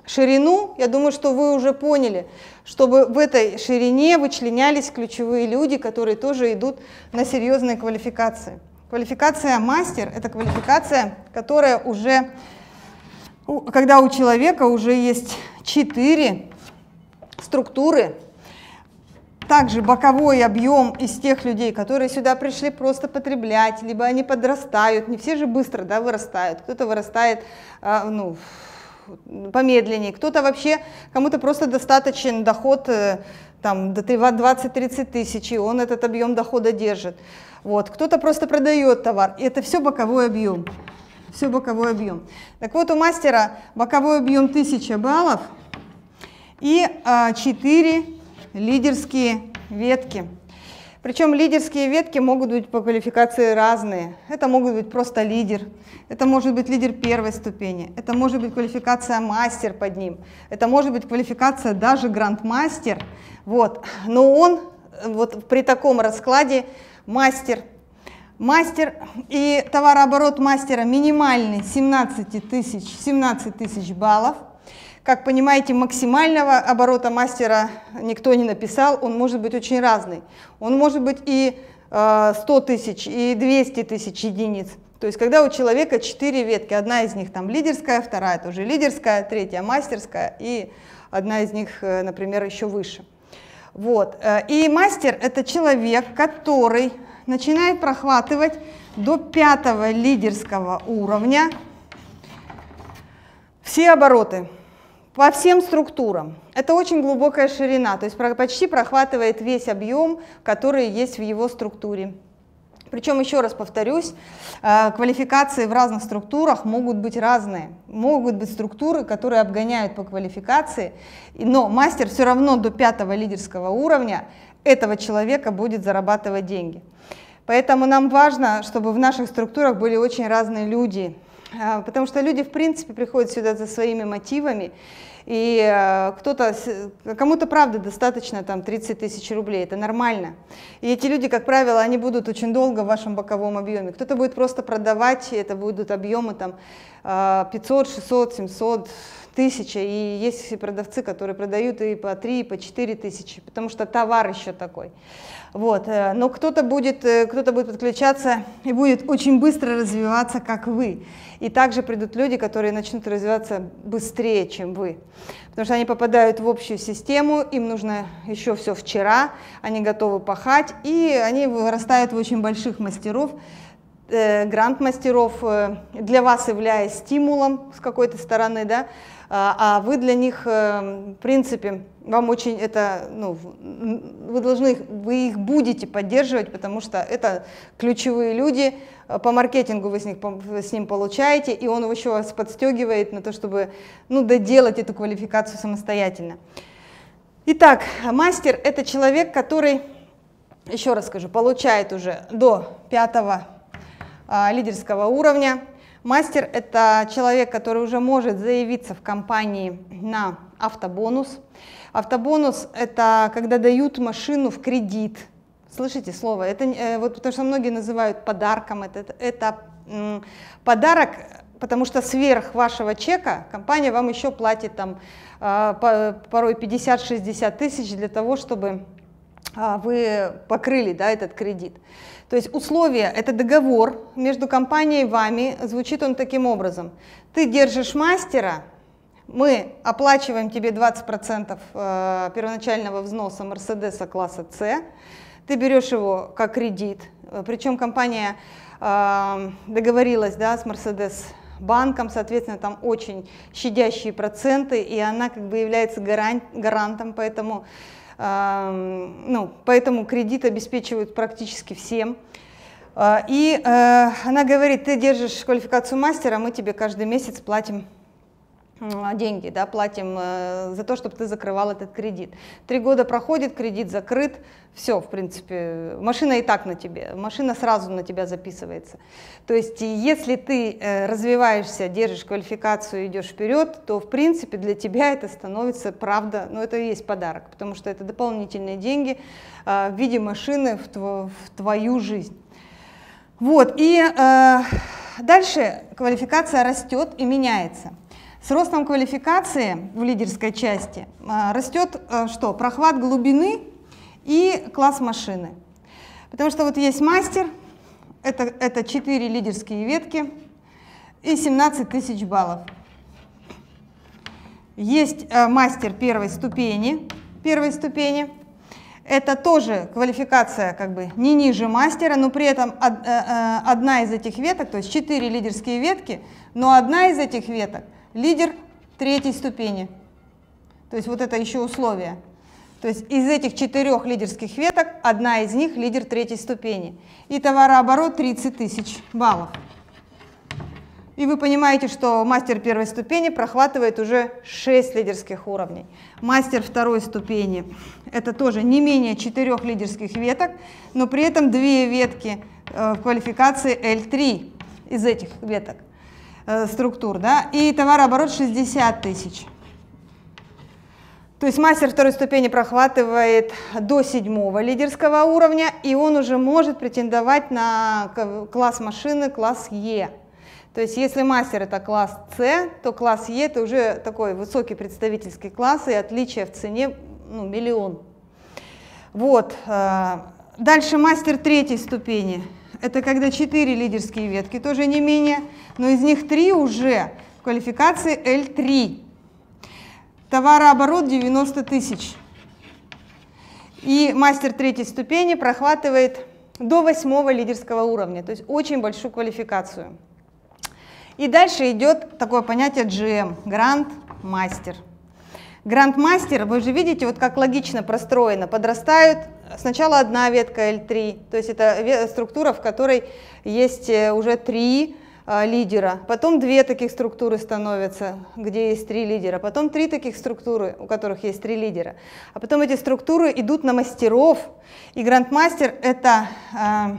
[SPEAKER 1] ширину, я думаю, что вы уже поняли, чтобы в этой ширине вычленялись ключевые люди, которые тоже идут на серьезные квалификации. Квалификация мастер – это квалификация, которая уже, когда у человека уже есть четыре структуры, также боковой объем из тех людей, которые сюда пришли просто потреблять, либо они подрастают, не все же быстро да, вырастают, кто-то вырастает а, ну, помедленнее, кто-то вообще, кому-то просто достаточен доход э, там, до 20-30 тысяч, и он этот объем дохода держит. Вот. Кто-то просто продает товар, и это все боковой объем. Все боковой объем. Так вот, у мастера боковой объем 1000 баллов и а, 4 лидерские ветки. Причем лидерские ветки могут быть по квалификации разные. Это могут быть просто лидер, это может быть лидер первой ступени, это может быть квалификация мастер под ним, это может быть квалификация даже грандмастер. Вот. Но он вот при таком раскладе мастер. Мастер и товарооборот мастера минимальный 17 тысяч, 17 тысяч баллов – как понимаете, максимального оборота мастера никто не написал, он может быть очень разный. Он может быть и 100 э, тысяч, и 200 тысяч единиц. То есть когда у человека 4 ветки, одна из них там лидерская, вторая тоже лидерская, третья мастерская, и одна из них, э, например, еще выше. Вот. Э, и мастер – это человек, который начинает прохватывать до пятого лидерского уровня все обороты по всем структурам. Это очень глубокая ширина, то есть почти прохватывает весь объем, который есть в его структуре. Причем, еще раз повторюсь, э, квалификации в разных структурах могут быть разные. Могут быть структуры, которые обгоняют по квалификации, но мастер все равно до пятого лидерского уровня этого человека будет зарабатывать деньги. Поэтому нам важно, чтобы в наших структурах были очень разные люди, потому что люди, в принципе, приходят сюда за своими мотивами, и э, кто-то, кому-то, правда, достаточно там 30 тысяч рублей, это нормально. И эти люди, как правило, они будут очень долго в вашем боковом объеме. Кто-то будет просто продавать, это будут объемы там 500, 600, 700, тысяча, и есть продавцы, которые продают и по 3, и по 4 тысячи, потому что товар еще такой. Вот. Э, но кто-то будет, э, кто будет подключаться и будет очень быстро развиваться, как вы. И также придут люди, которые начнут развиваться быстрее, чем вы. Потому что они попадают в общую систему, им нужно еще все вчера, они готовы пахать, и они вырастают в очень больших мастеров, э, грант-мастеров, для вас являясь стимулом с какой-то стороны, да, а, а вы для них, в принципе, вам очень это, ну, вы должны, вы их будете поддерживать, потому что это ключевые люди, по маркетингу вы с, них, с ним получаете, и он еще вас подстегивает на то, чтобы ну, доделать эту квалификацию самостоятельно. Итак, мастер – это человек, который, еще раз скажу, получает уже до пятого а, лидерского уровня. Мастер – это человек, который уже может заявиться в компании на автобонус. Автобонус – это когда дают машину в кредит. Слышите слово? Это э, вот потому что многие называют подарком. Это, это, м, подарок, потому что сверх вашего чека компания вам еще платит там по, порой 50-60 тысяч для того, чтобы э, вы покрыли да, этот кредит. То есть условие – это договор между компанией и вами. Звучит он таким образом. Ты держишь мастера, мы оплачиваем тебе 20% э, первоначального взноса Мерседеса класса С, ты берешь его как кредит, причем компания э, договорилась да, с Мерседес банком, соответственно, там очень щадящие проценты, и она как бы является гарант, гарантом, поэтому, э, ну, поэтому кредит обеспечивают практически всем. И э, она говорит, ты держишь квалификацию мастера, мы тебе каждый месяц платим деньги, да, платим э, за то, чтобы ты закрывал этот кредит. Три года проходит, кредит закрыт, все, в принципе, машина и так на тебе, машина сразу на тебя записывается. То есть, если ты э, развиваешься, держишь квалификацию, идешь вперед, то, в принципе, для тебя это становится, правда, ну, это и есть подарок, потому что это дополнительные деньги э, в виде машины в твою жизнь. Вот, и э, дальше квалификация растет и меняется. С ростом квалификации в лидерской части а, растет а, что? Прохват глубины и класс машины. Потому что вот есть мастер, это, это 4 лидерские ветки и 17 тысяч баллов. Есть а, мастер первой ступени, первой ступени. Это тоже квалификация как бы не ниже мастера, но при этом одна из этих веток, то есть 4 лидерские ветки, но одна из этих веток – лидер третьей ступени. То есть вот это еще условие. То есть из этих четырех лидерских веток одна из них лидер третьей ступени. И товарооборот 30 тысяч баллов. И вы понимаете, что мастер первой ступени прохватывает уже 6 лидерских уровней. Мастер второй ступени – это тоже не менее четырех лидерских веток, но при этом две ветки э, квалификации L3 из этих веток. Э, структур, да, и товарооборот 60 тысяч. То есть мастер второй ступени прохватывает до седьмого лидерского уровня, и он уже может претендовать на класс машины, класс Е. То есть если мастер это класс С, то класс Е это уже такой высокий представительский класс, и отличие в цене ну, миллион. Вот. Э, дальше мастер третьей ступени это когда 4 лидерские ветки, тоже не менее, но из них 3 уже в квалификации L3. Товарооборот 90 тысяч. И мастер третьей ступени прохватывает до восьмого лидерского уровня, то есть очень большую квалификацию. И дальше идет такое понятие GM, гранд мастер. Гранд-мастер, вы же видите, вот как логично простроено, подрастают сначала одна ветка L3, то есть это структура, в которой есть э, уже три лидера, потом две таких структуры становятся, где есть три лидера, потом три таких структуры, у которых есть три лидера, а потом эти структуры идут на мастеров, и грандмастер это, а,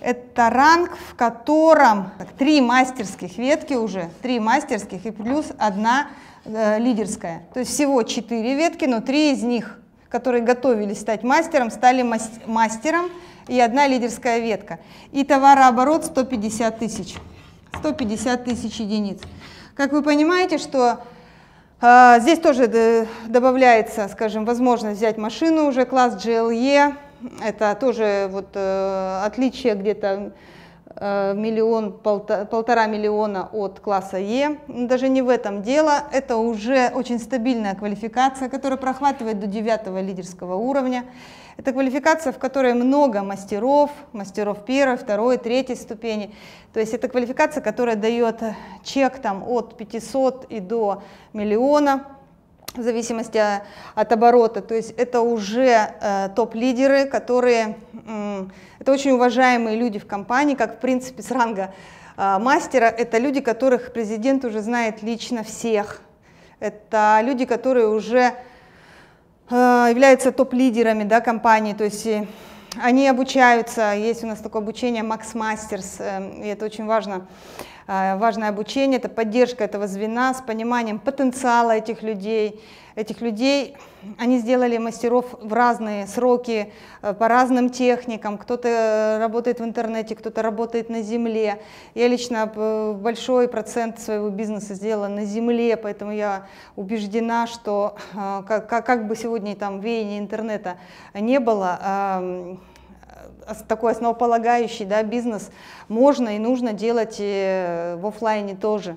[SPEAKER 1] Это ранг, в котором три мастерских ветки уже, три мастерских и плюс одна э, лидерская. То есть всего четыре ветки, но три из них, которые готовились стать мастером, стали мастером и одна лидерская ветка. И товарооборот 150 тысяч. 150 тысяч единиц. Как вы понимаете, что э, здесь тоже добавляется, скажем, возможность взять машину уже класс GLE. Это тоже вот э, отличие где-то э, миллион, полтора, полтора миллиона от класса Е. Даже не в этом дело, это уже очень стабильная квалификация, которая прохватывает до девятого лидерского уровня. Это квалификация, в которой много мастеров, мастеров первой, второй, третьей ступени. То есть это квалификация, которая дает чек там, от 500 и до миллиона в зависимости от оборота. То есть это уже э, топ-лидеры, которые, э, это очень уважаемые люди в компании, как в принципе с ранга э, мастера. Это люди, которых президент уже знает лично всех. Это люди, которые уже Э, являются топ-лидерами да, компании, то есть э, они обучаются, есть у нас такое обучение Max Masters, э, и это очень важно, важное обучение, это поддержка этого звена с пониманием потенциала этих людей, этих людей, они сделали мастеров в разные сроки, э, по разным техникам. Кто-то э, работает в интернете, кто-то работает на земле. Я лично э, большой процент своего бизнеса сделала на земле, поэтому я убеждена, что как, как бы сегодня там веяние интернета не было, такой основополагающий да, бизнес можно и нужно делать в офлайне тоже.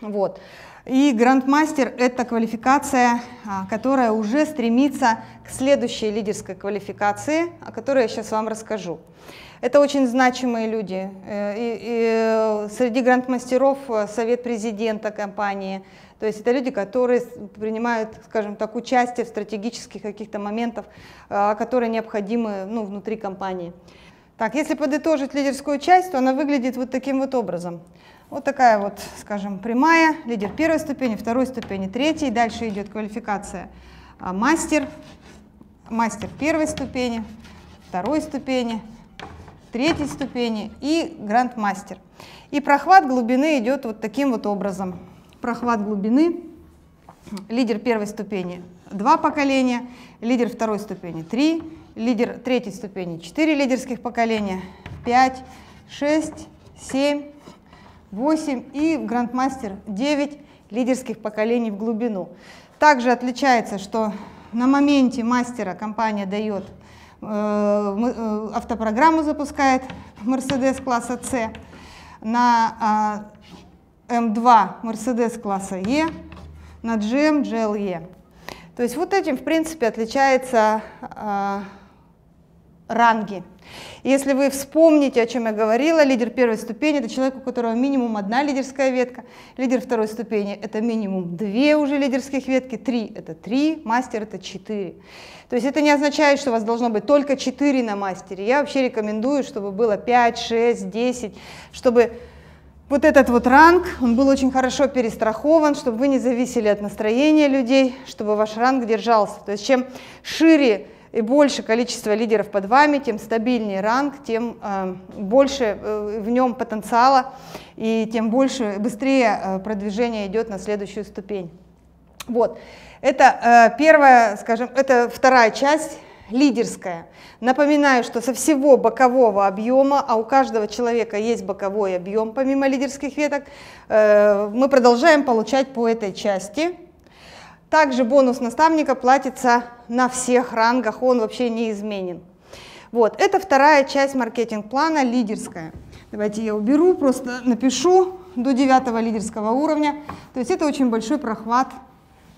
[SPEAKER 1] Вот. И грандмастер – это квалификация, а, которая уже стремится к следующей лидерской квалификации, о которой я сейчас вам расскажу. Это очень значимые люди. Э, и, и среди грандмастеров э, совет президента компании. То есть это люди, которые принимают, скажем так, участие в стратегических каких-то моментах, э, которые необходимы ну, внутри компании. Так, если подытожить лидерскую часть, то она выглядит вот таким вот образом. Вот такая вот, скажем, прямая, лидер первой ступени, второй ступени, третьей. Дальше идет квалификация а, мастер, мастер первой ступени, второй ступени, третьей ступени и гранд-мастер. И прохват глубины идет вот таким вот образом. Прохват глубины, лидер первой ступени два поколения, лидер второй ступени три, лидер третьей ступени четыре лидерских поколения, пять, шесть, семь, 8 и грандмастер 9 лидерских поколений в глубину. Также отличается, что на моменте мастера компания дает э, э, автопрограмму запускает Mercedes класса C, на э, М2 Mercedes класса E, на GM GLE. То есть вот этим, в принципе, отличается э, ранги. Если вы вспомните, о чем я говорила, лидер первой ступени – это человек, у которого минимум одна лидерская ветка, лидер второй ступени – это минимум две уже лидерских ветки, три – это три, мастер – это четыре. То есть это не означает, что у вас должно быть только четыре на мастере. Я вообще рекомендую, чтобы было 5, 6, 10, чтобы вот этот вот ранг, он был очень хорошо перестрахован, чтобы вы не зависели от настроения людей, чтобы ваш ранг держался. То есть чем шире и больше количество лидеров под вами, тем стабильнее ранг, тем э, больше э, в нем потенциала и тем больше, быстрее э, продвижение идет на следующую ступень. Вот, это э, первая, скажем, это вторая часть лидерская. Напоминаю, что со всего бокового объема, а у каждого человека есть боковой объем помимо лидерских веток, э, мы продолжаем получать по этой части. Также бонус наставника платится на всех рангах, он вообще не изменен. Вот, это вторая часть маркетинг-плана, лидерская. Давайте я уберу, просто напишу до девятого лидерского уровня. То есть это очень большой прохват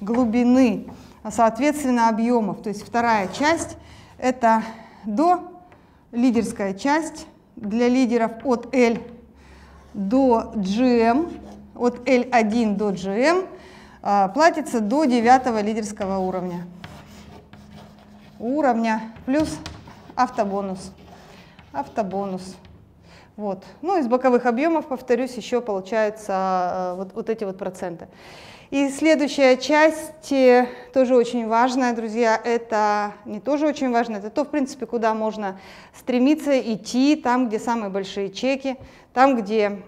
[SPEAKER 1] глубины, соответственно объемов. То есть вторая часть это до лидерская часть для лидеров от L до GM, от L1 до GM а, платится до девятого лидерского уровня. Уровня плюс автобонус. Автобонус. Вот. Ну, из боковых объемов, повторюсь, еще получаются э, вот, вот эти вот проценты. И следующая часть, э, тоже очень важная, друзья, это не тоже очень важно, это то, в принципе, куда можно стремиться идти, там, где самые большие чеки, там, где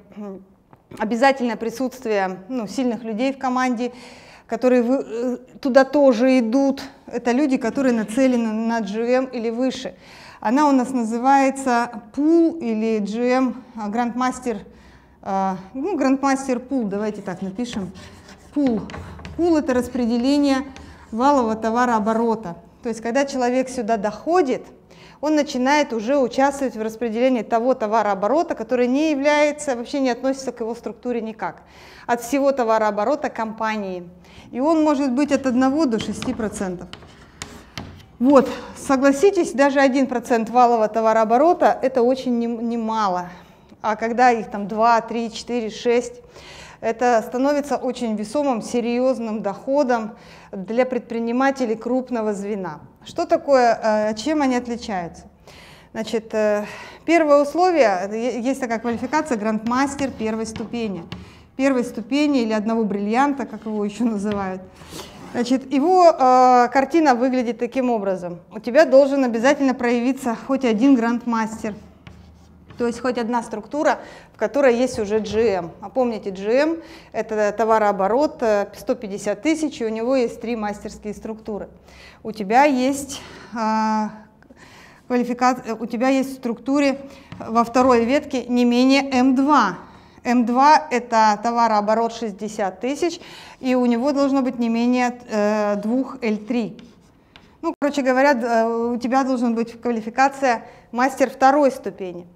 [SPEAKER 1] обязательное присутствие ну, сильных людей в команде, которые вы, э, туда тоже идут. Это люди, которые нацелены на GM или выше. Она у нас называется Pool или GM Grandmaster, а, ну, Grandmaster Pool, давайте так напишем. Pool. Pool – это распределение валового товарооборота. То есть, когда человек сюда доходит, он начинает уже участвовать в распределении того товарооборота, который не является, вообще не относится к его структуре никак, от всего товарооборота компании. И он может быть от 1 до 6%. Вот, согласитесь, даже 1% валового товарооборота – это очень немало. А когда их там 2, 3, 4, 6, это становится очень весомым, серьезным доходом для предпринимателей крупного звена. Что такое, э, чем они отличаются? Значит, э, первое условие, есть такая квалификация грандмастер первой ступени. Первой ступени или одного бриллианта, как его еще называют. Значит, его э, картина выглядит таким образом. У тебя должен обязательно проявиться хоть один грандмастер, то есть хоть одна структура, в которой есть уже GM. А помните, GM – это товарооборот 150 э, тысяч, и у него есть три мастерские структуры. У тебя есть э, квалификация, у тебя есть в структуре во второй ветке не менее М2. М2 – это товарооборот 60 тысяч, и у него должно быть не менее э, 2 L3. Ну, короче говоря, э, у тебя должна быть квалификация мастер второй ступени.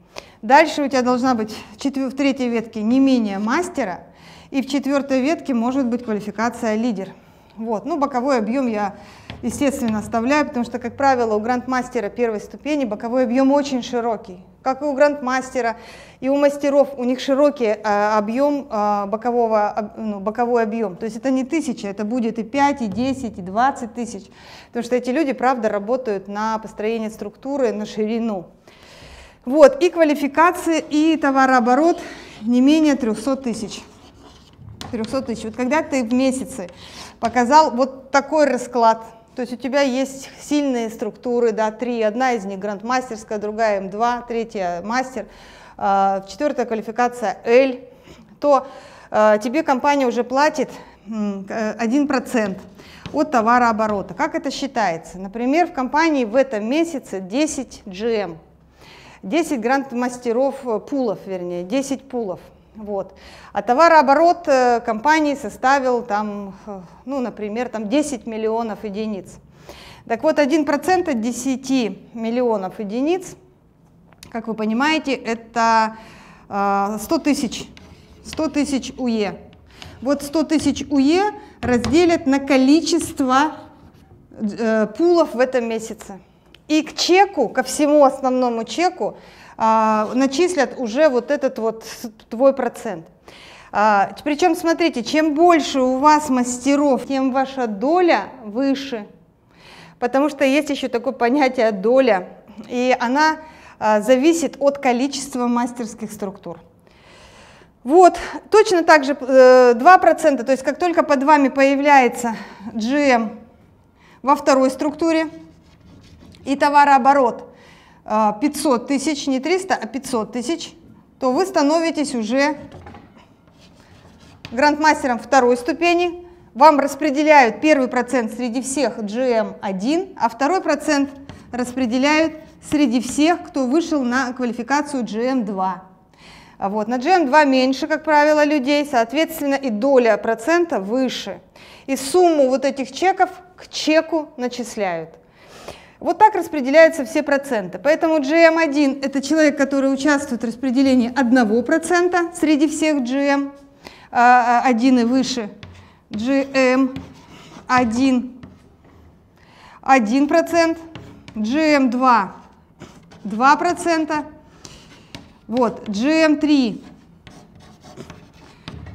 [SPEAKER 1] Дальше у тебя должна быть в третьей ветке не менее мастера, и в четвертой ветке может быть квалификация лидер. Вот. Ну, боковой объем я, естественно, оставляю, потому что, как правило, у грандмастера первой ступени боковой объем очень широкий как и у грандмастера, и у мастеров, у них широкий а, объем, а, бокового, ну, боковой объем. То есть это не тысяча, это будет и 5, и 10, и 20 тысяч. Потому что эти люди, правда, работают на построение структуры, на ширину. Вот, и квалификация, и товарооборот не менее 300 тысяч. 300 тысяч. Вот когда ты в месяце показал вот такой расклад – то есть у тебя есть сильные структуры, да, три, одна из них грандмастерская, другая М2, третья мастер, а, четвертая квалификация L, то а, тебе компания уже платит 1% от товарооборота. Как это считается? Например, в компании в этом месяце 10 GM, 10 гранд-мастеров э, пулов, вернее, 10 пулов – вот. А товарооборот э, компании составил, там, э, ну, например, там 10 миллионов единиц. Так вот, 1% от 10 миллионов единиц, как вы понимаете, это 100 э, тысяч, 100 тысяч УЕ. Вот 100 тысяч УЕ разделят на количество пулов в этом месяце. И к чеку, ко всему основному чеку, а, начислят уже вот этот вот твой процент. А, причем, смотрите, чем больше у вас мастеров, тем ваша доля выше. Потому что есть еще такое понятие доля, и она а, зависит от количества мастерских структур. Вот, точно так же 2%, э, то есть как только под вами появляется GM во второй структуре и товарооборот 500 тысяч, не 300, а 500 тысяч, то вы становитесь уже грандмастером второй ступени. Вам распределяют первый процент среди всех GM1, а второй процент распределяют среди всех, кто вышел на квалификацию GM2. А вот, на GM2 меньше, как правило, людей, соответственно, и доля процента выше. И сумму вот этих чеков к чеку начисляют. Вот так распределяются все проценты. Поэтому GM1 – это человек, который участвует в распределении 1% среди всех GM, 1 а, а, и выше. GM1 – 1%, GM2 – 2%, вот, GM3 –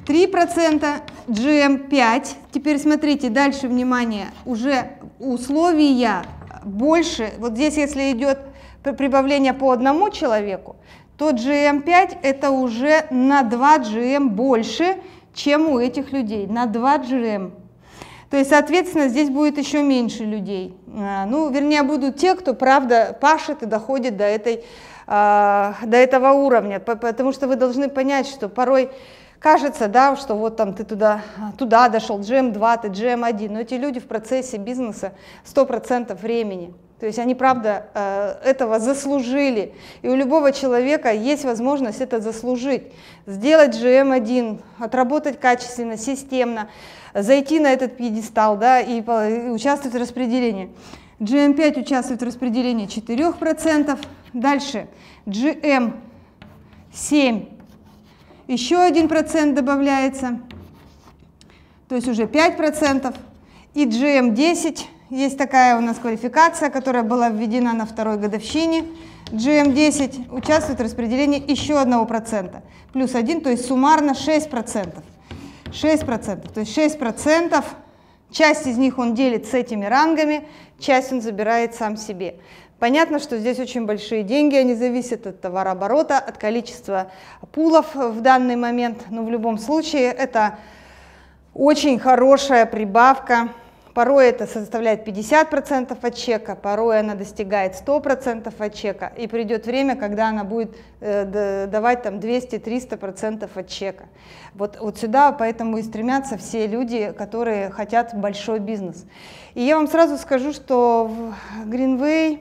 [SPEAKER 1] 3%, GM5, теперь смотрите, дальше, внимание, уже условия больше, вот здесь если идет прибавление по одному человеку, то GM5 это уже на 2 GM больше, чем у этих людей, на 2 GM. То есть, соответственно, здесь будет еще меньше людей. А, ну, вернее, будут те, кто, правда, пашет и доходит до, этой, а, до этого уровня. Потому что вы должны понять, что порой кажется, да, что вот там ты туда, туда дошел, GM2, ты GM1, но эти люди в процессе бизнеса 100% времени. То есть они, правда, э, этого заслужили. И у любого человека есть возможность это заслужить. Сделать GM1, отработать качественно, системно, зайти на этот пьедестал да, и, участвовать в распределении. GM5 участвует в распределении 4%. Дальше GM7 еще 1% добавляется, то есть уже 5%. И GM10 есть такая у нас квалификация, которая была введена на второй годовщине. GM10 участвует в распределении еще 1%, плюс 1, то есть суммарно 6%. 6%, то есть 6%, часть из них он делит с этими рангами, часть он забирает сам себе. Понятно, что здесь очень большие деньги, они зависят от товарооборота, от количества пулов в данный момент, но в любом случае это очень хорошая прибавка Порой это составляет 50% от чека, порой она достигает 100% от чека, и придет время, когда она будет э, давать там 200-300% от чека. Вот, вот сюда поэтому и стремятся все люди, которые хотят большой бизнес. И я вам сразу скажу, что в Greenway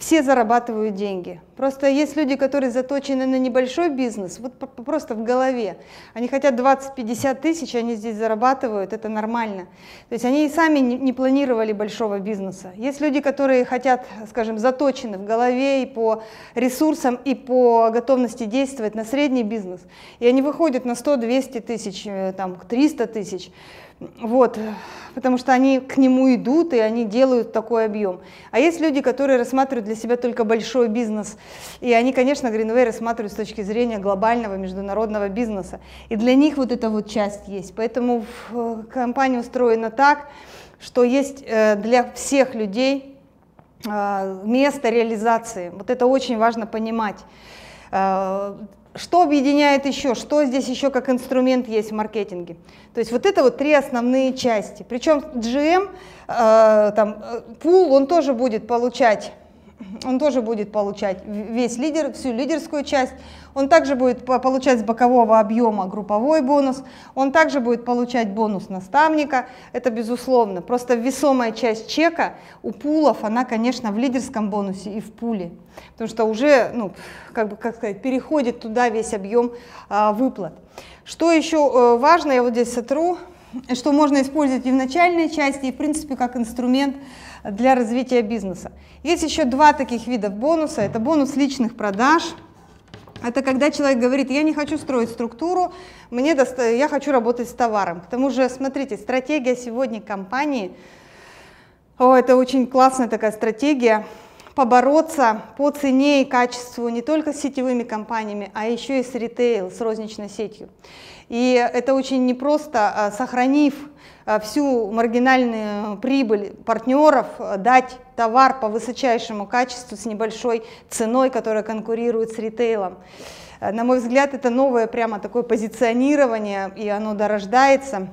[SPEAKER 1] все зарабатывают деньги. Просто есть люди, которые заточены на небольшой бизнес, вот просто в голове. Они хотят 20-50 тысяч, они здесь зарабатывают, это нормально. То есть они и сами не планировали большого бизнеса. Есть люди, которые хотят, скажем, заточены в голове и по ресурсам, и по готовности действовать на средний бизнес. И они выходят на 100-200 тысяч, э, там, 300 тысяч. Вот, потому что они к нему идут, и они делают такой объем. А есть люди, которые рассматривают для себя только большой бизнес, и они, конечно, Greenway рассматривают с точки зрения глобального международного бизнеса. И для них вот эта вот часть есть. Поэтому э, компания устроена так, что есть э, для всех людей э, место реализации. Вот это очень важно понимать. Что объединяет еще? Что здесь еще как инструмент есть в маркетинге? То есть вот это вот три основные части. Причем GM, э, там, пул, он тоже будет получать он тоже будет получать весь лидер, всю лидерскую часть. Он также будет получать с бокового объема групповой бонус. Он также будет получать бонус наставника. Это безусловно. Просто весомая часть чека у пулов, она, конечно, в лидерском бонусе и в пуле. Потому что уже, ну, как бы, как сказать, переходит туда весь объем а, выплат. Что еще э, важно, я вот здесь сотру, что можно использовать и в начальной части, и в принципе как инструмент для развития бизнеса. Есть еще два таких вида бонуса. Это бонус личных продаж. Это когда человек говорит, я не хочу строить структуру, мне доста... я хочу работать с товаром. К тому же, смотрите, стратегия сегодня компании, о, это очень классная такая стратегия, побороться по цене и качеству не только с сетевыми компаниями, а еще и с ритейл, с розничной сетью. И это очень непросто, а, сохранив всю маргинальную прибыль партнеров, а, дать товар по высочайшему качеству с небольшой ценой, которая конкурирует с ритейлом. На мой взгляд, это новое прямо такое позиционирование, и оно дорождается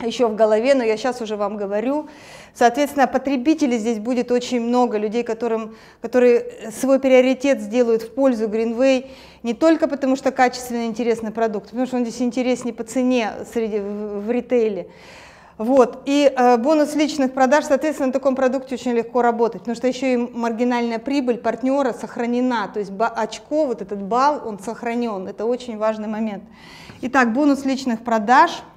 [SPEAKER 1] еще в голове, но я сейчас уже вам говорю. Соответственно, потребителей здесь будет очень много, людей, которым, которые свой приоритет сделают в пользу Greenway, не только потому что качественный интересный продукт, потому что он здесь интереснее по цене среди, в, в ритейле. Вот. И э, бонус личных продаж, соответственно, на таком продукте очень легко работать, потому что еще и маргинальная прибыль партнера сохранена, то есть очко, вот этот балл, он сохранен, это очень важный момент. Итак, бонус личных продаж –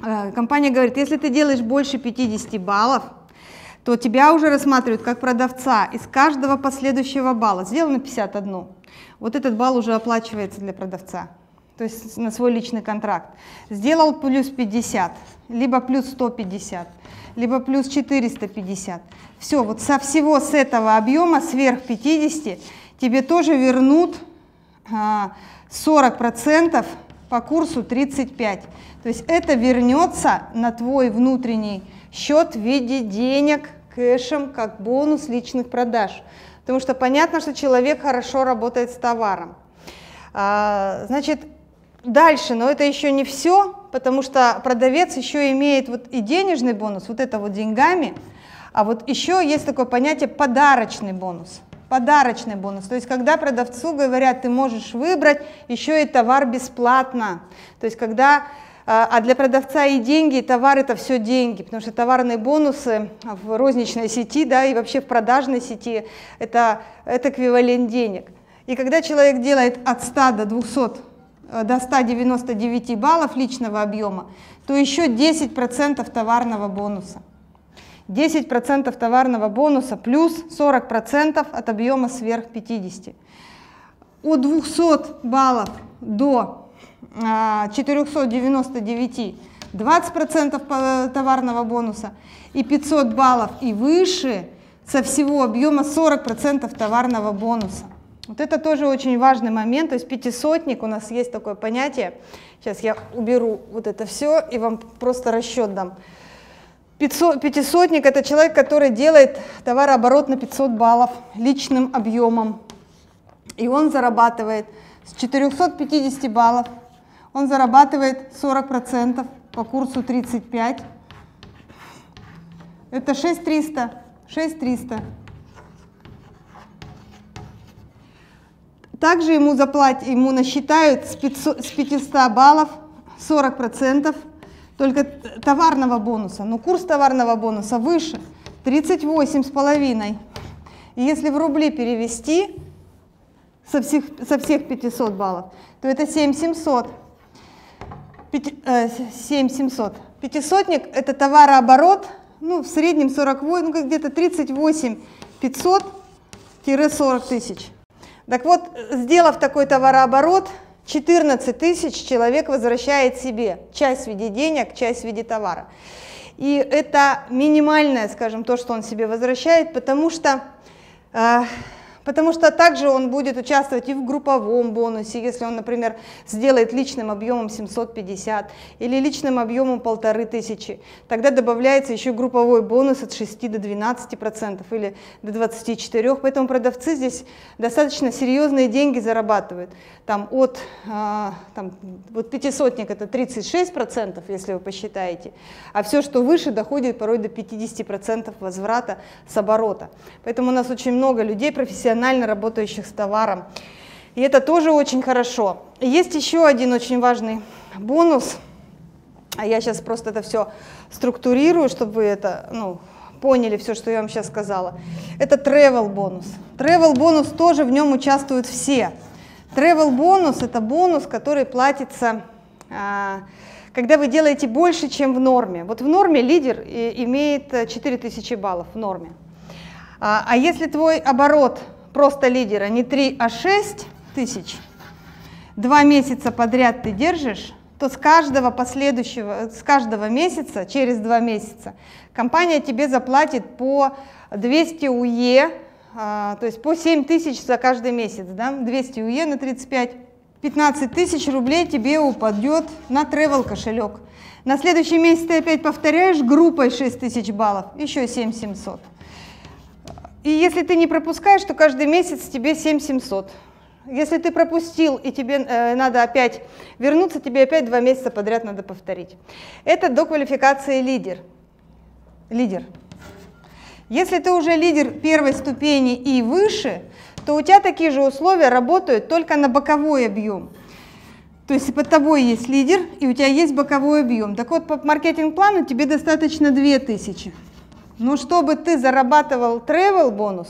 [SPEAKER 1] компания говорит, если ты делаешь больше 50 баллов, то тебя уже рассматривают как продавца из каждого последующего балла. Сделано 51. Вот этот балл уже оплачивается для продавца, то есть на свой личный контракт. Сделал плюс 50, либо плюс 150, либо плюс 450. Все, вот со всего с этого объема, сверх 50, тебе тоже вернут 40% а, по курсу 35. То есть это вернется на твой внутренний счет в виде денег, кэшем, как бонус личных продаж. Потому что понятно, что человек хорошо работает с товаром. А, значит, дальше, но это еще не все, потому что продавец еще имеет вот и денежный бонус, вот это вот деньгами, а вот еще есть такое понятие подарочный бонус. Подарочный бонус. То есть, когда продавцу говорят, ты можешь выбрать еще и товар бесплатно. То есть, когда а, а для продавца и деньги, и товар это все деньги, потому что товарные бонусы в розничной сети, да, и вообще в продажной сети это, это эквивалент денег. И когда человек делает от 100 до 200, э, до 199 баллов личного объема, то еще 10% товарного бонуса. 10% товарного бонуса плюс 40% от объема сверх 50. От 200 баллов до 499 20% товарного бонуса и 500 баллов и выше со всего объема 40% товарного бонуса. Вот это тоже очень важный момент, то есть пятисотник, у нас есть такое понятие, сейчас я уберу вот это все и вам просто расчет дам. Пятисотник – это человек, который делает товарооборот на 500 баллов личным объемом. И он зарабатывает с 450 баллов, он зарабатывает 40% по курсу 35. Это 6300. 6300. Также ему заплатят, ему насчитают с 500, с 500 баллов 40% только товарного бонуса, но курс товарного бонуса выше, 38,5. И если в рубли перевести со всех, со всех 500 баллов, то это 7700. 7700. Э, Пятисотник – это товарооборот, ну, в среднем 48, ну, где-то 38 500-40 тысяч. Так вот, сделав такой товарооборот, 14 тысяч человек возвращает себе часть в виде денег, часть в виде товара. И это минимальное, скажем, то, что он себе возвращает, потому что э, потому что также он будет участвовать и в групповом бонусе, если он, например, сделает личным объемом 750 или личным объемом 1500, тогда добавляется еще групповой бонус от 6 до 12 процентов или до 24, поэтому продавцы здесь достаточно серьезные деньги зарабатывают. Там от а, там, вот пятисотник это 36 процентов, если вы посчитаете, а все, что выше, доходит порой до 50 процентов возврата с оборота. Поэтому у нас очень много людей профессиональных профессионально работающих с товаром. И это тоже очень хорошо. Есть еще один очень важный бонус. А я сейчас просто это все структурирую, чтобы вы это ну, поняли все, что я вам сейчас сказала. Это travel бонус. Travel бонус тоже в нем участвуют все. Travel бонус это бонус, который платится, а, когда вы делаете больше, чем в норме. Вот в норме лидер имеет 4000 баллов в норме. А, а если твой оборот просто лидера не 3, а 6 тысяч, два месяца подряд ты держишь, то с каждого последующего, с каждого месяца, через два месяца, компания тебе заплатит по 200 УЕ, а, то есть по 7 тысяч за каждый месяц, да, 200 УЕ на 35, 15 тысяч рублей тебе упадет на travel кошелек. На следующий месяц ты опять повторяешь группой 6 тысяч баллов, еще 7 700. И если ты не пропускаешь, то каждый месяц тебе 7700. Если ты пропустил и тебе э, надо опять вернуться, тебе опять два месяца подряд надо повторить. Это до квалификации лидер. Лидер. Если ты уже лидер первой ступени и выше, то у тебя такие же условия работают только на боковой объем. То есть под тобой есть лидер, и у тебя есть боковой объем. Так вот, по маркетинг-плану тебе достаточно 2000. Но чтобы ты зарабатывал travel бонус,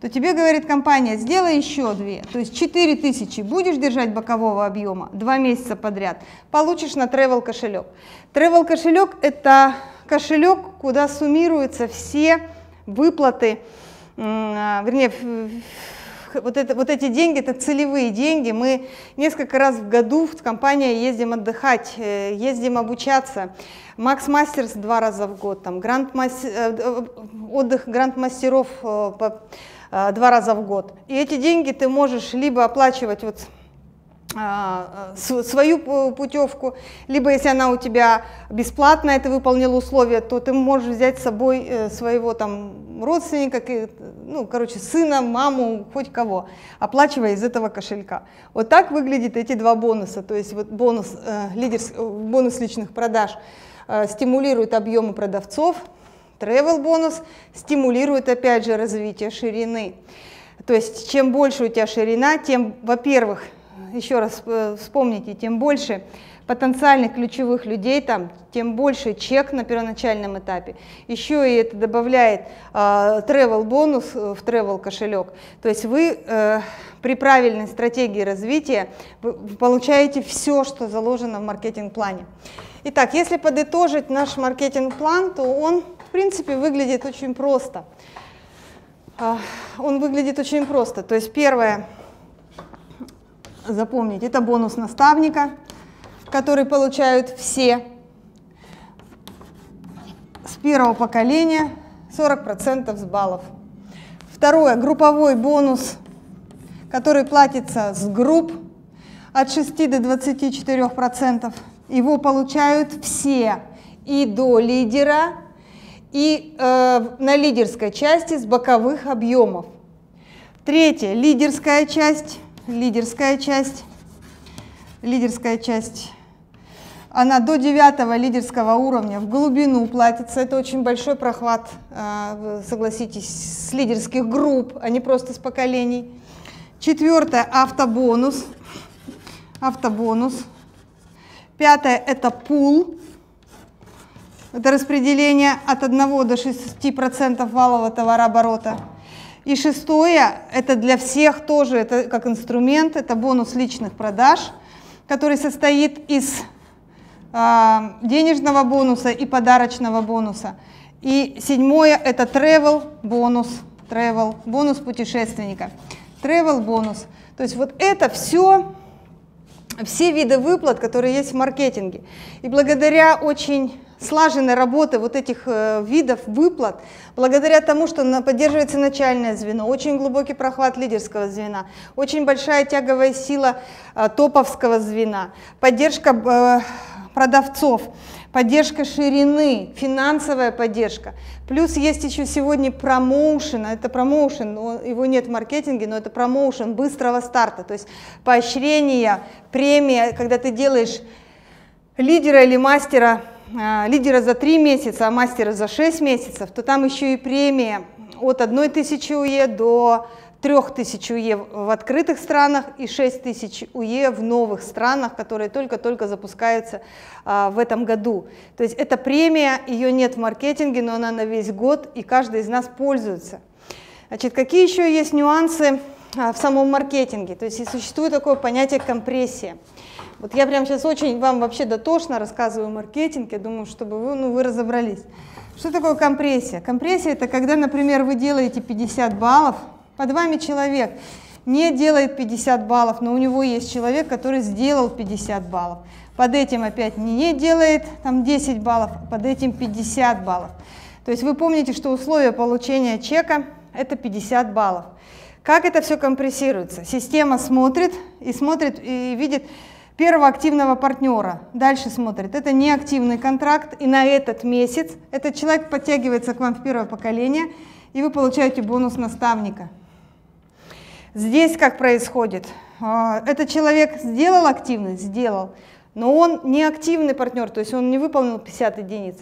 [SPEAKER 1] то тебе говорит компания, сделай еще две, то есть 4 тысячи, будешь держать бокового объема два месяца подряд, получишь на travel кошелек. Travel кошелек это кошелек, куда суммируются все выплаты, а, вернее, вот, это, вот эти деньги, это целевые деньги. Мы несколько раз в году в компании ездим отдыхать, э, ездим обучаться. Макс Мастерс два раза в год, там, гранд мастер, э, отдых гранд-мастеров э, два раза в год. И эти деньги ты можешь либо оплачивать вот свою путевку, либо если она у тебя бесплатная, ты выполнил условия, то ты можешь взять с собой э, своего там родственника, ну, короче, сына, маму, хоть кого, оплачивая из этого кошелька. Вот так выглядят эти два бонуса, то есть вот бонус, э, лидерс, бонус личных продаж э, стимулирует объемы продавцов, travel бонус стимулирует опять же развитие ширины. То есть чем больше у тебя ширина, тем, во-первых, еще раз э, вспомните, тем больше потенциальных ключевых людей там, тем больше чек на первоначальном этапе. Еще и это добавляет э, travel бонус в travel кошелек. То есть вы э, при правильной стратегии развития получаете все, что заложено в маркетинг-плане. Итак, если подытожить наш маркетинг-план, то он в принципе выглядит очень просто. Э, он выглядит очень просто. То есть первое, запомнить, это бонус наставника, который получают все с первого поколения 40% с баллов. Второе, групповой бонус, который платится с групп от 6 до 24%. Его получают все и до лидера, и э, на лидерской части с боковых объемов. Третье, лидерская часть лидерская часть. Лидерская часть, она до девятого лидерского уровня в глубину платится. Это очень большой прохват, а, согласитесь, с лидерских групп, а не просто с поколений. Четвертое – автобонус. Автобонус. Пятое – это пул. Это распределение от 1 до 6% валового товарооборота. И шестое, это для всех тоже, это как инструмент, это бонус личных продаж, который состоит из э, денежного бонуса и подарочного бонуса. И седьмое, это travel бонус, travel, бонус путешественника. Travel бонус. То есть вот это все, все виды выплат, которые есть в маркетинге. И благодаря очень слаженной работы вот этих э, видов выплат, благодаря тому, что поддерживается начальное звено, очень глубокий прохват лидерского звена, очень большая тяговая сила э, топовского звена, поддержка э, продавцов, поддержка ширины, финансовая поддержка. Плюс есть еще сегодня промоушен, это промоушен, его нет в маркетинге, но это промоушен быстрого старта, то есть поощрение, премия, когда ты делаешь лидера или мастера а, лидера за 3 месяца, а мастера за 6 месяцев, то там еще и премия от 1 тысячи УЕ до 3000 УЕ в открытых странах и 6000 УЕ в новых странах, которые только-только запускаются а, в этом году. То есть это премия, ее нет в маркетинге, но она на весь год, и каждый из нас пользуется. Значит, какие еще есть нюансы а, в самом маркетинге? То есть существует такое понятие компрессия. Вот я прямо сейчас очень вам вообще дотошно рассказываю маркетинг, я думаю, чтобы вы, ну, вы разобрались. Что такое компрессия? Компрессия – это когда, например, вы делаете 50 баллов, под вами человек не делает 50 баллов, но у него есть человек, который сделал 50 баллов. Под этим опять не делает там 10 баллов, под этим 50 баллов. То есть вы помните, что условие получения чека – это 50 баллов. Как это все компрессируется? Система смотрит и смотрит и видит, первого активного партнера. Дальше смотрит, это неактивный контракт, и на этот месяц этот человек подтягивается к вам в первое поколение, и вы получаете бонус наставника. Здесь как происходит? А, этот человек сделал активность? Сделал. Но он не активный партнер, то есть он не выполнил 50 единиц.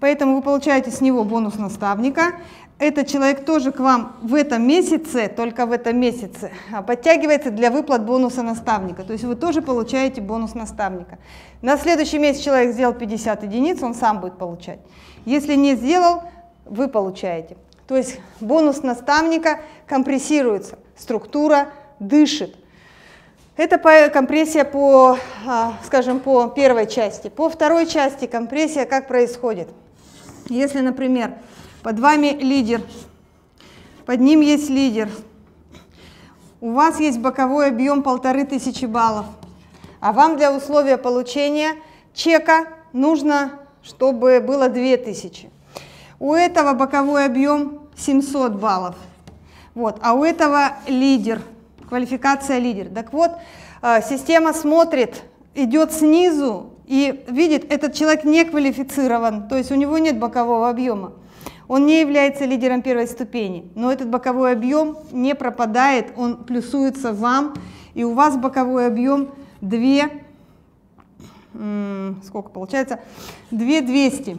[SPEAKER 1] Поэтому вы получаете с него бонус наставника, этот человек тоже к вам в этом месяце, только в этом месяце, а, подтягивается для выплат бонуса наставника. То есть вы тоже получаете бонус наставника. На следующий месяц человек сделал 50 единиц, он сам будет получать. Если не сделал, вы получаете. То есть бонус наставника компрессируется, структура дышит. Это компрессия по, а, скажем, по первой части. По второй части компрессия как происходит? Если, например, под вами лидер. Под ним есть лидер. У вас есть боковой объем полторы тысячи баллов. А вам для условия получения чека нужно, чтобы было 2000. У этого боковой объем 700 баллов. Вот. А у этого лидер, квалификация лидер. Так вот, а, система смотрит, идет снизу и видит, этот человек не квалифицирован, то есть у него нет бокового объема. Он не является лидером первой ступени, но этот боковой объем не пропадает, он плюсуется вам, и у вас боковой объем 2, сколько получается, 2200.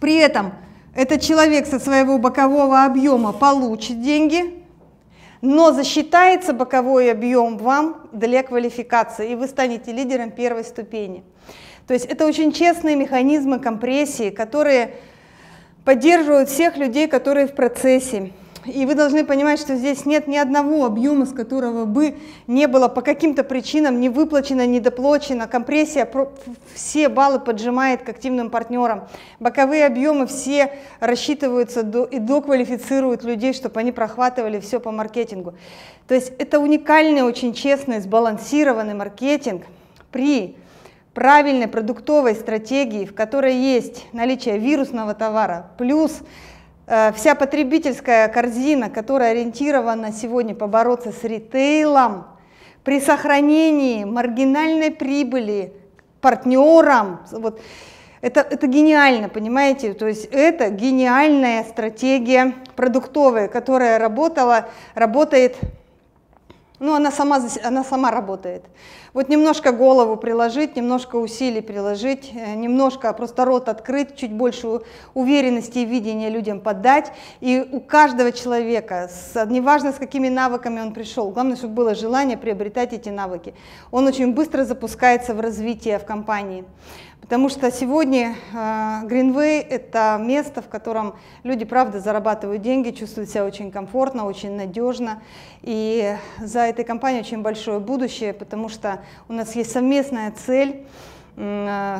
[SPEAKER 1] При этом этот человек со своего бокового объема получит деньги, но засчитается боковой объем вам для квалификации, и вы станете лидером первой ступени. То есть это очень честные механизмы компрессии, которые поддерживают всех людей, которые в процессе. И вы должны понимать, что здесь нет ни одного объема, с которого бы не было по каким-то причинам не выплачено, не доплачено. Компрессия все баллы поджимает к активным партнерам. Боковые объемы все рассчитываются и доквалифицируют людей, чтобы они прохватывали все по маркетингу. То есть это уникальный, очень честный, сбалансированный маркетинг при правильной продуктовой стратегии, в которой есть наличие вирусного товара, плюс Э, вся потребительская корзина, которая ориентирована сегодня побороться с ритейлом, при сохранении маргинальной прибыли партнерам, вот, это, это гениально, понимаете? То есть это гениальная стратегия продуктовая, которая работала, работает ну, она сама, она сама работает. Вот немножко голову приложить, немножко усилий приложить, э, немножко просто рот открыть, чуть больше уверенности и видения людям подать. И у каждого человека, с, неважно с какими навыками он пришел, главное, чтобы было желание приобретать эти навыки. Он очень быстро запускается в развитие в компании. Потому что сегодня э, Greenway – это место, в котором люди, правда, зарабатывают деньги, чувствуют себя очень комфортно, очень надежно. И за этой компанией очень большое будущее, потому что у нас есть совместная цель э,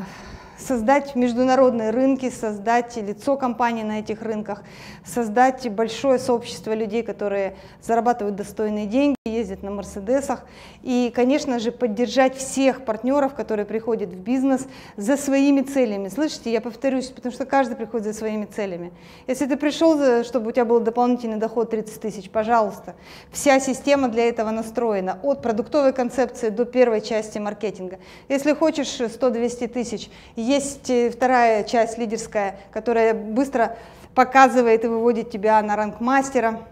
[SPEAKER 1] создать международные рынки, создать лицо компании на этих рынках, создать большое сообщество людей, которые зарабатывают достойные деньги, ездят на Мерседесах, и, конечно же, поддержать всех партнеров, которые приходят в бизнес за своими целями. Слышите, я повторюсь, потому что каждый приходит за своими целями. Если ты пришел, чтобы у тебя был дополнительный доход 30 тысяч, пожалуйста, вся система для этого настроена, от продуктовой концепции до первой части маркетинга. Если хочешь 100-200 тысяч, есть э, вторая часть лидерская, которая быстро показывает и выводит тебя на ранг мастера,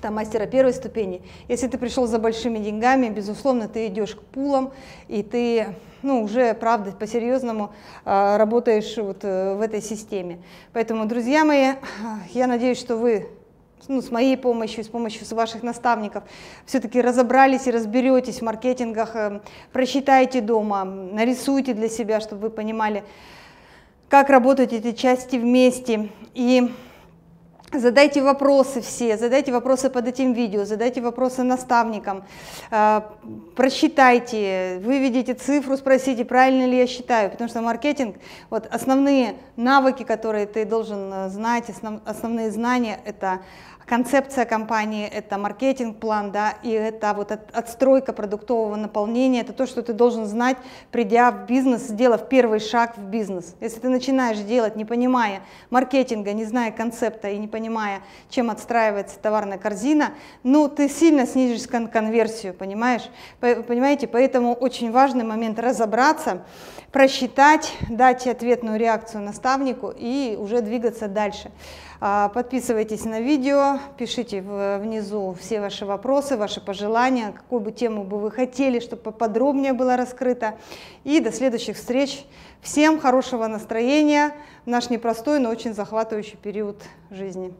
[SPEAKER 1] там, мастера первой ступени. Если ты пришел за большими деньгами, безусловно, ты идешь к пулам, и ты ну, уже, правда, по-серьезному э, работаешь вот э, в этой системе. Поэтому, друзья мои, я надеюсь, что вы ну, с моей помощью, с помощью ваших наставников, все-таки разобрались и разберетесь в маркетингах, э, просчитайте дома, нарисуйте для себя, чтобы вы понимали, как работают эти части вместе. И Задайте вопросы все, задайте вопросы под этим видео, задайте вопросы наставникам, э, просчитайте, выведите цифру, спросите, правильно ли я считаю, потому что маркетинг, вот основные навыки, которые ты должен э, знать, основ, основные знания, это концепция компании, это маркетинг-план, да, и это вот от, отстройка продуктового наполнения, это то, что ты должен знать, придя в бизнес, сделав первый шаг в бизнес. Если ты начинаешь делать, не понимая маркетинга, не зная концепта и не понимая, чем отстраивается товарная корзина, ну, ты сильно снизишь кон конверсию, понимаешь? Понимаете, поэтому очень важный момент разобраться, просчитать, дать ответную реакцию наставнику и уже двигаться дальше. А, подписывайтесь на видео, пишите внизу все ваши вопросы, ваши пожелания, какую бы тему бы вы хотели, чтобы поподробнее было раскрыто. И до следующих встреч. Всем хорошего настроения в наш непростой, но очень захватывающий период жизни.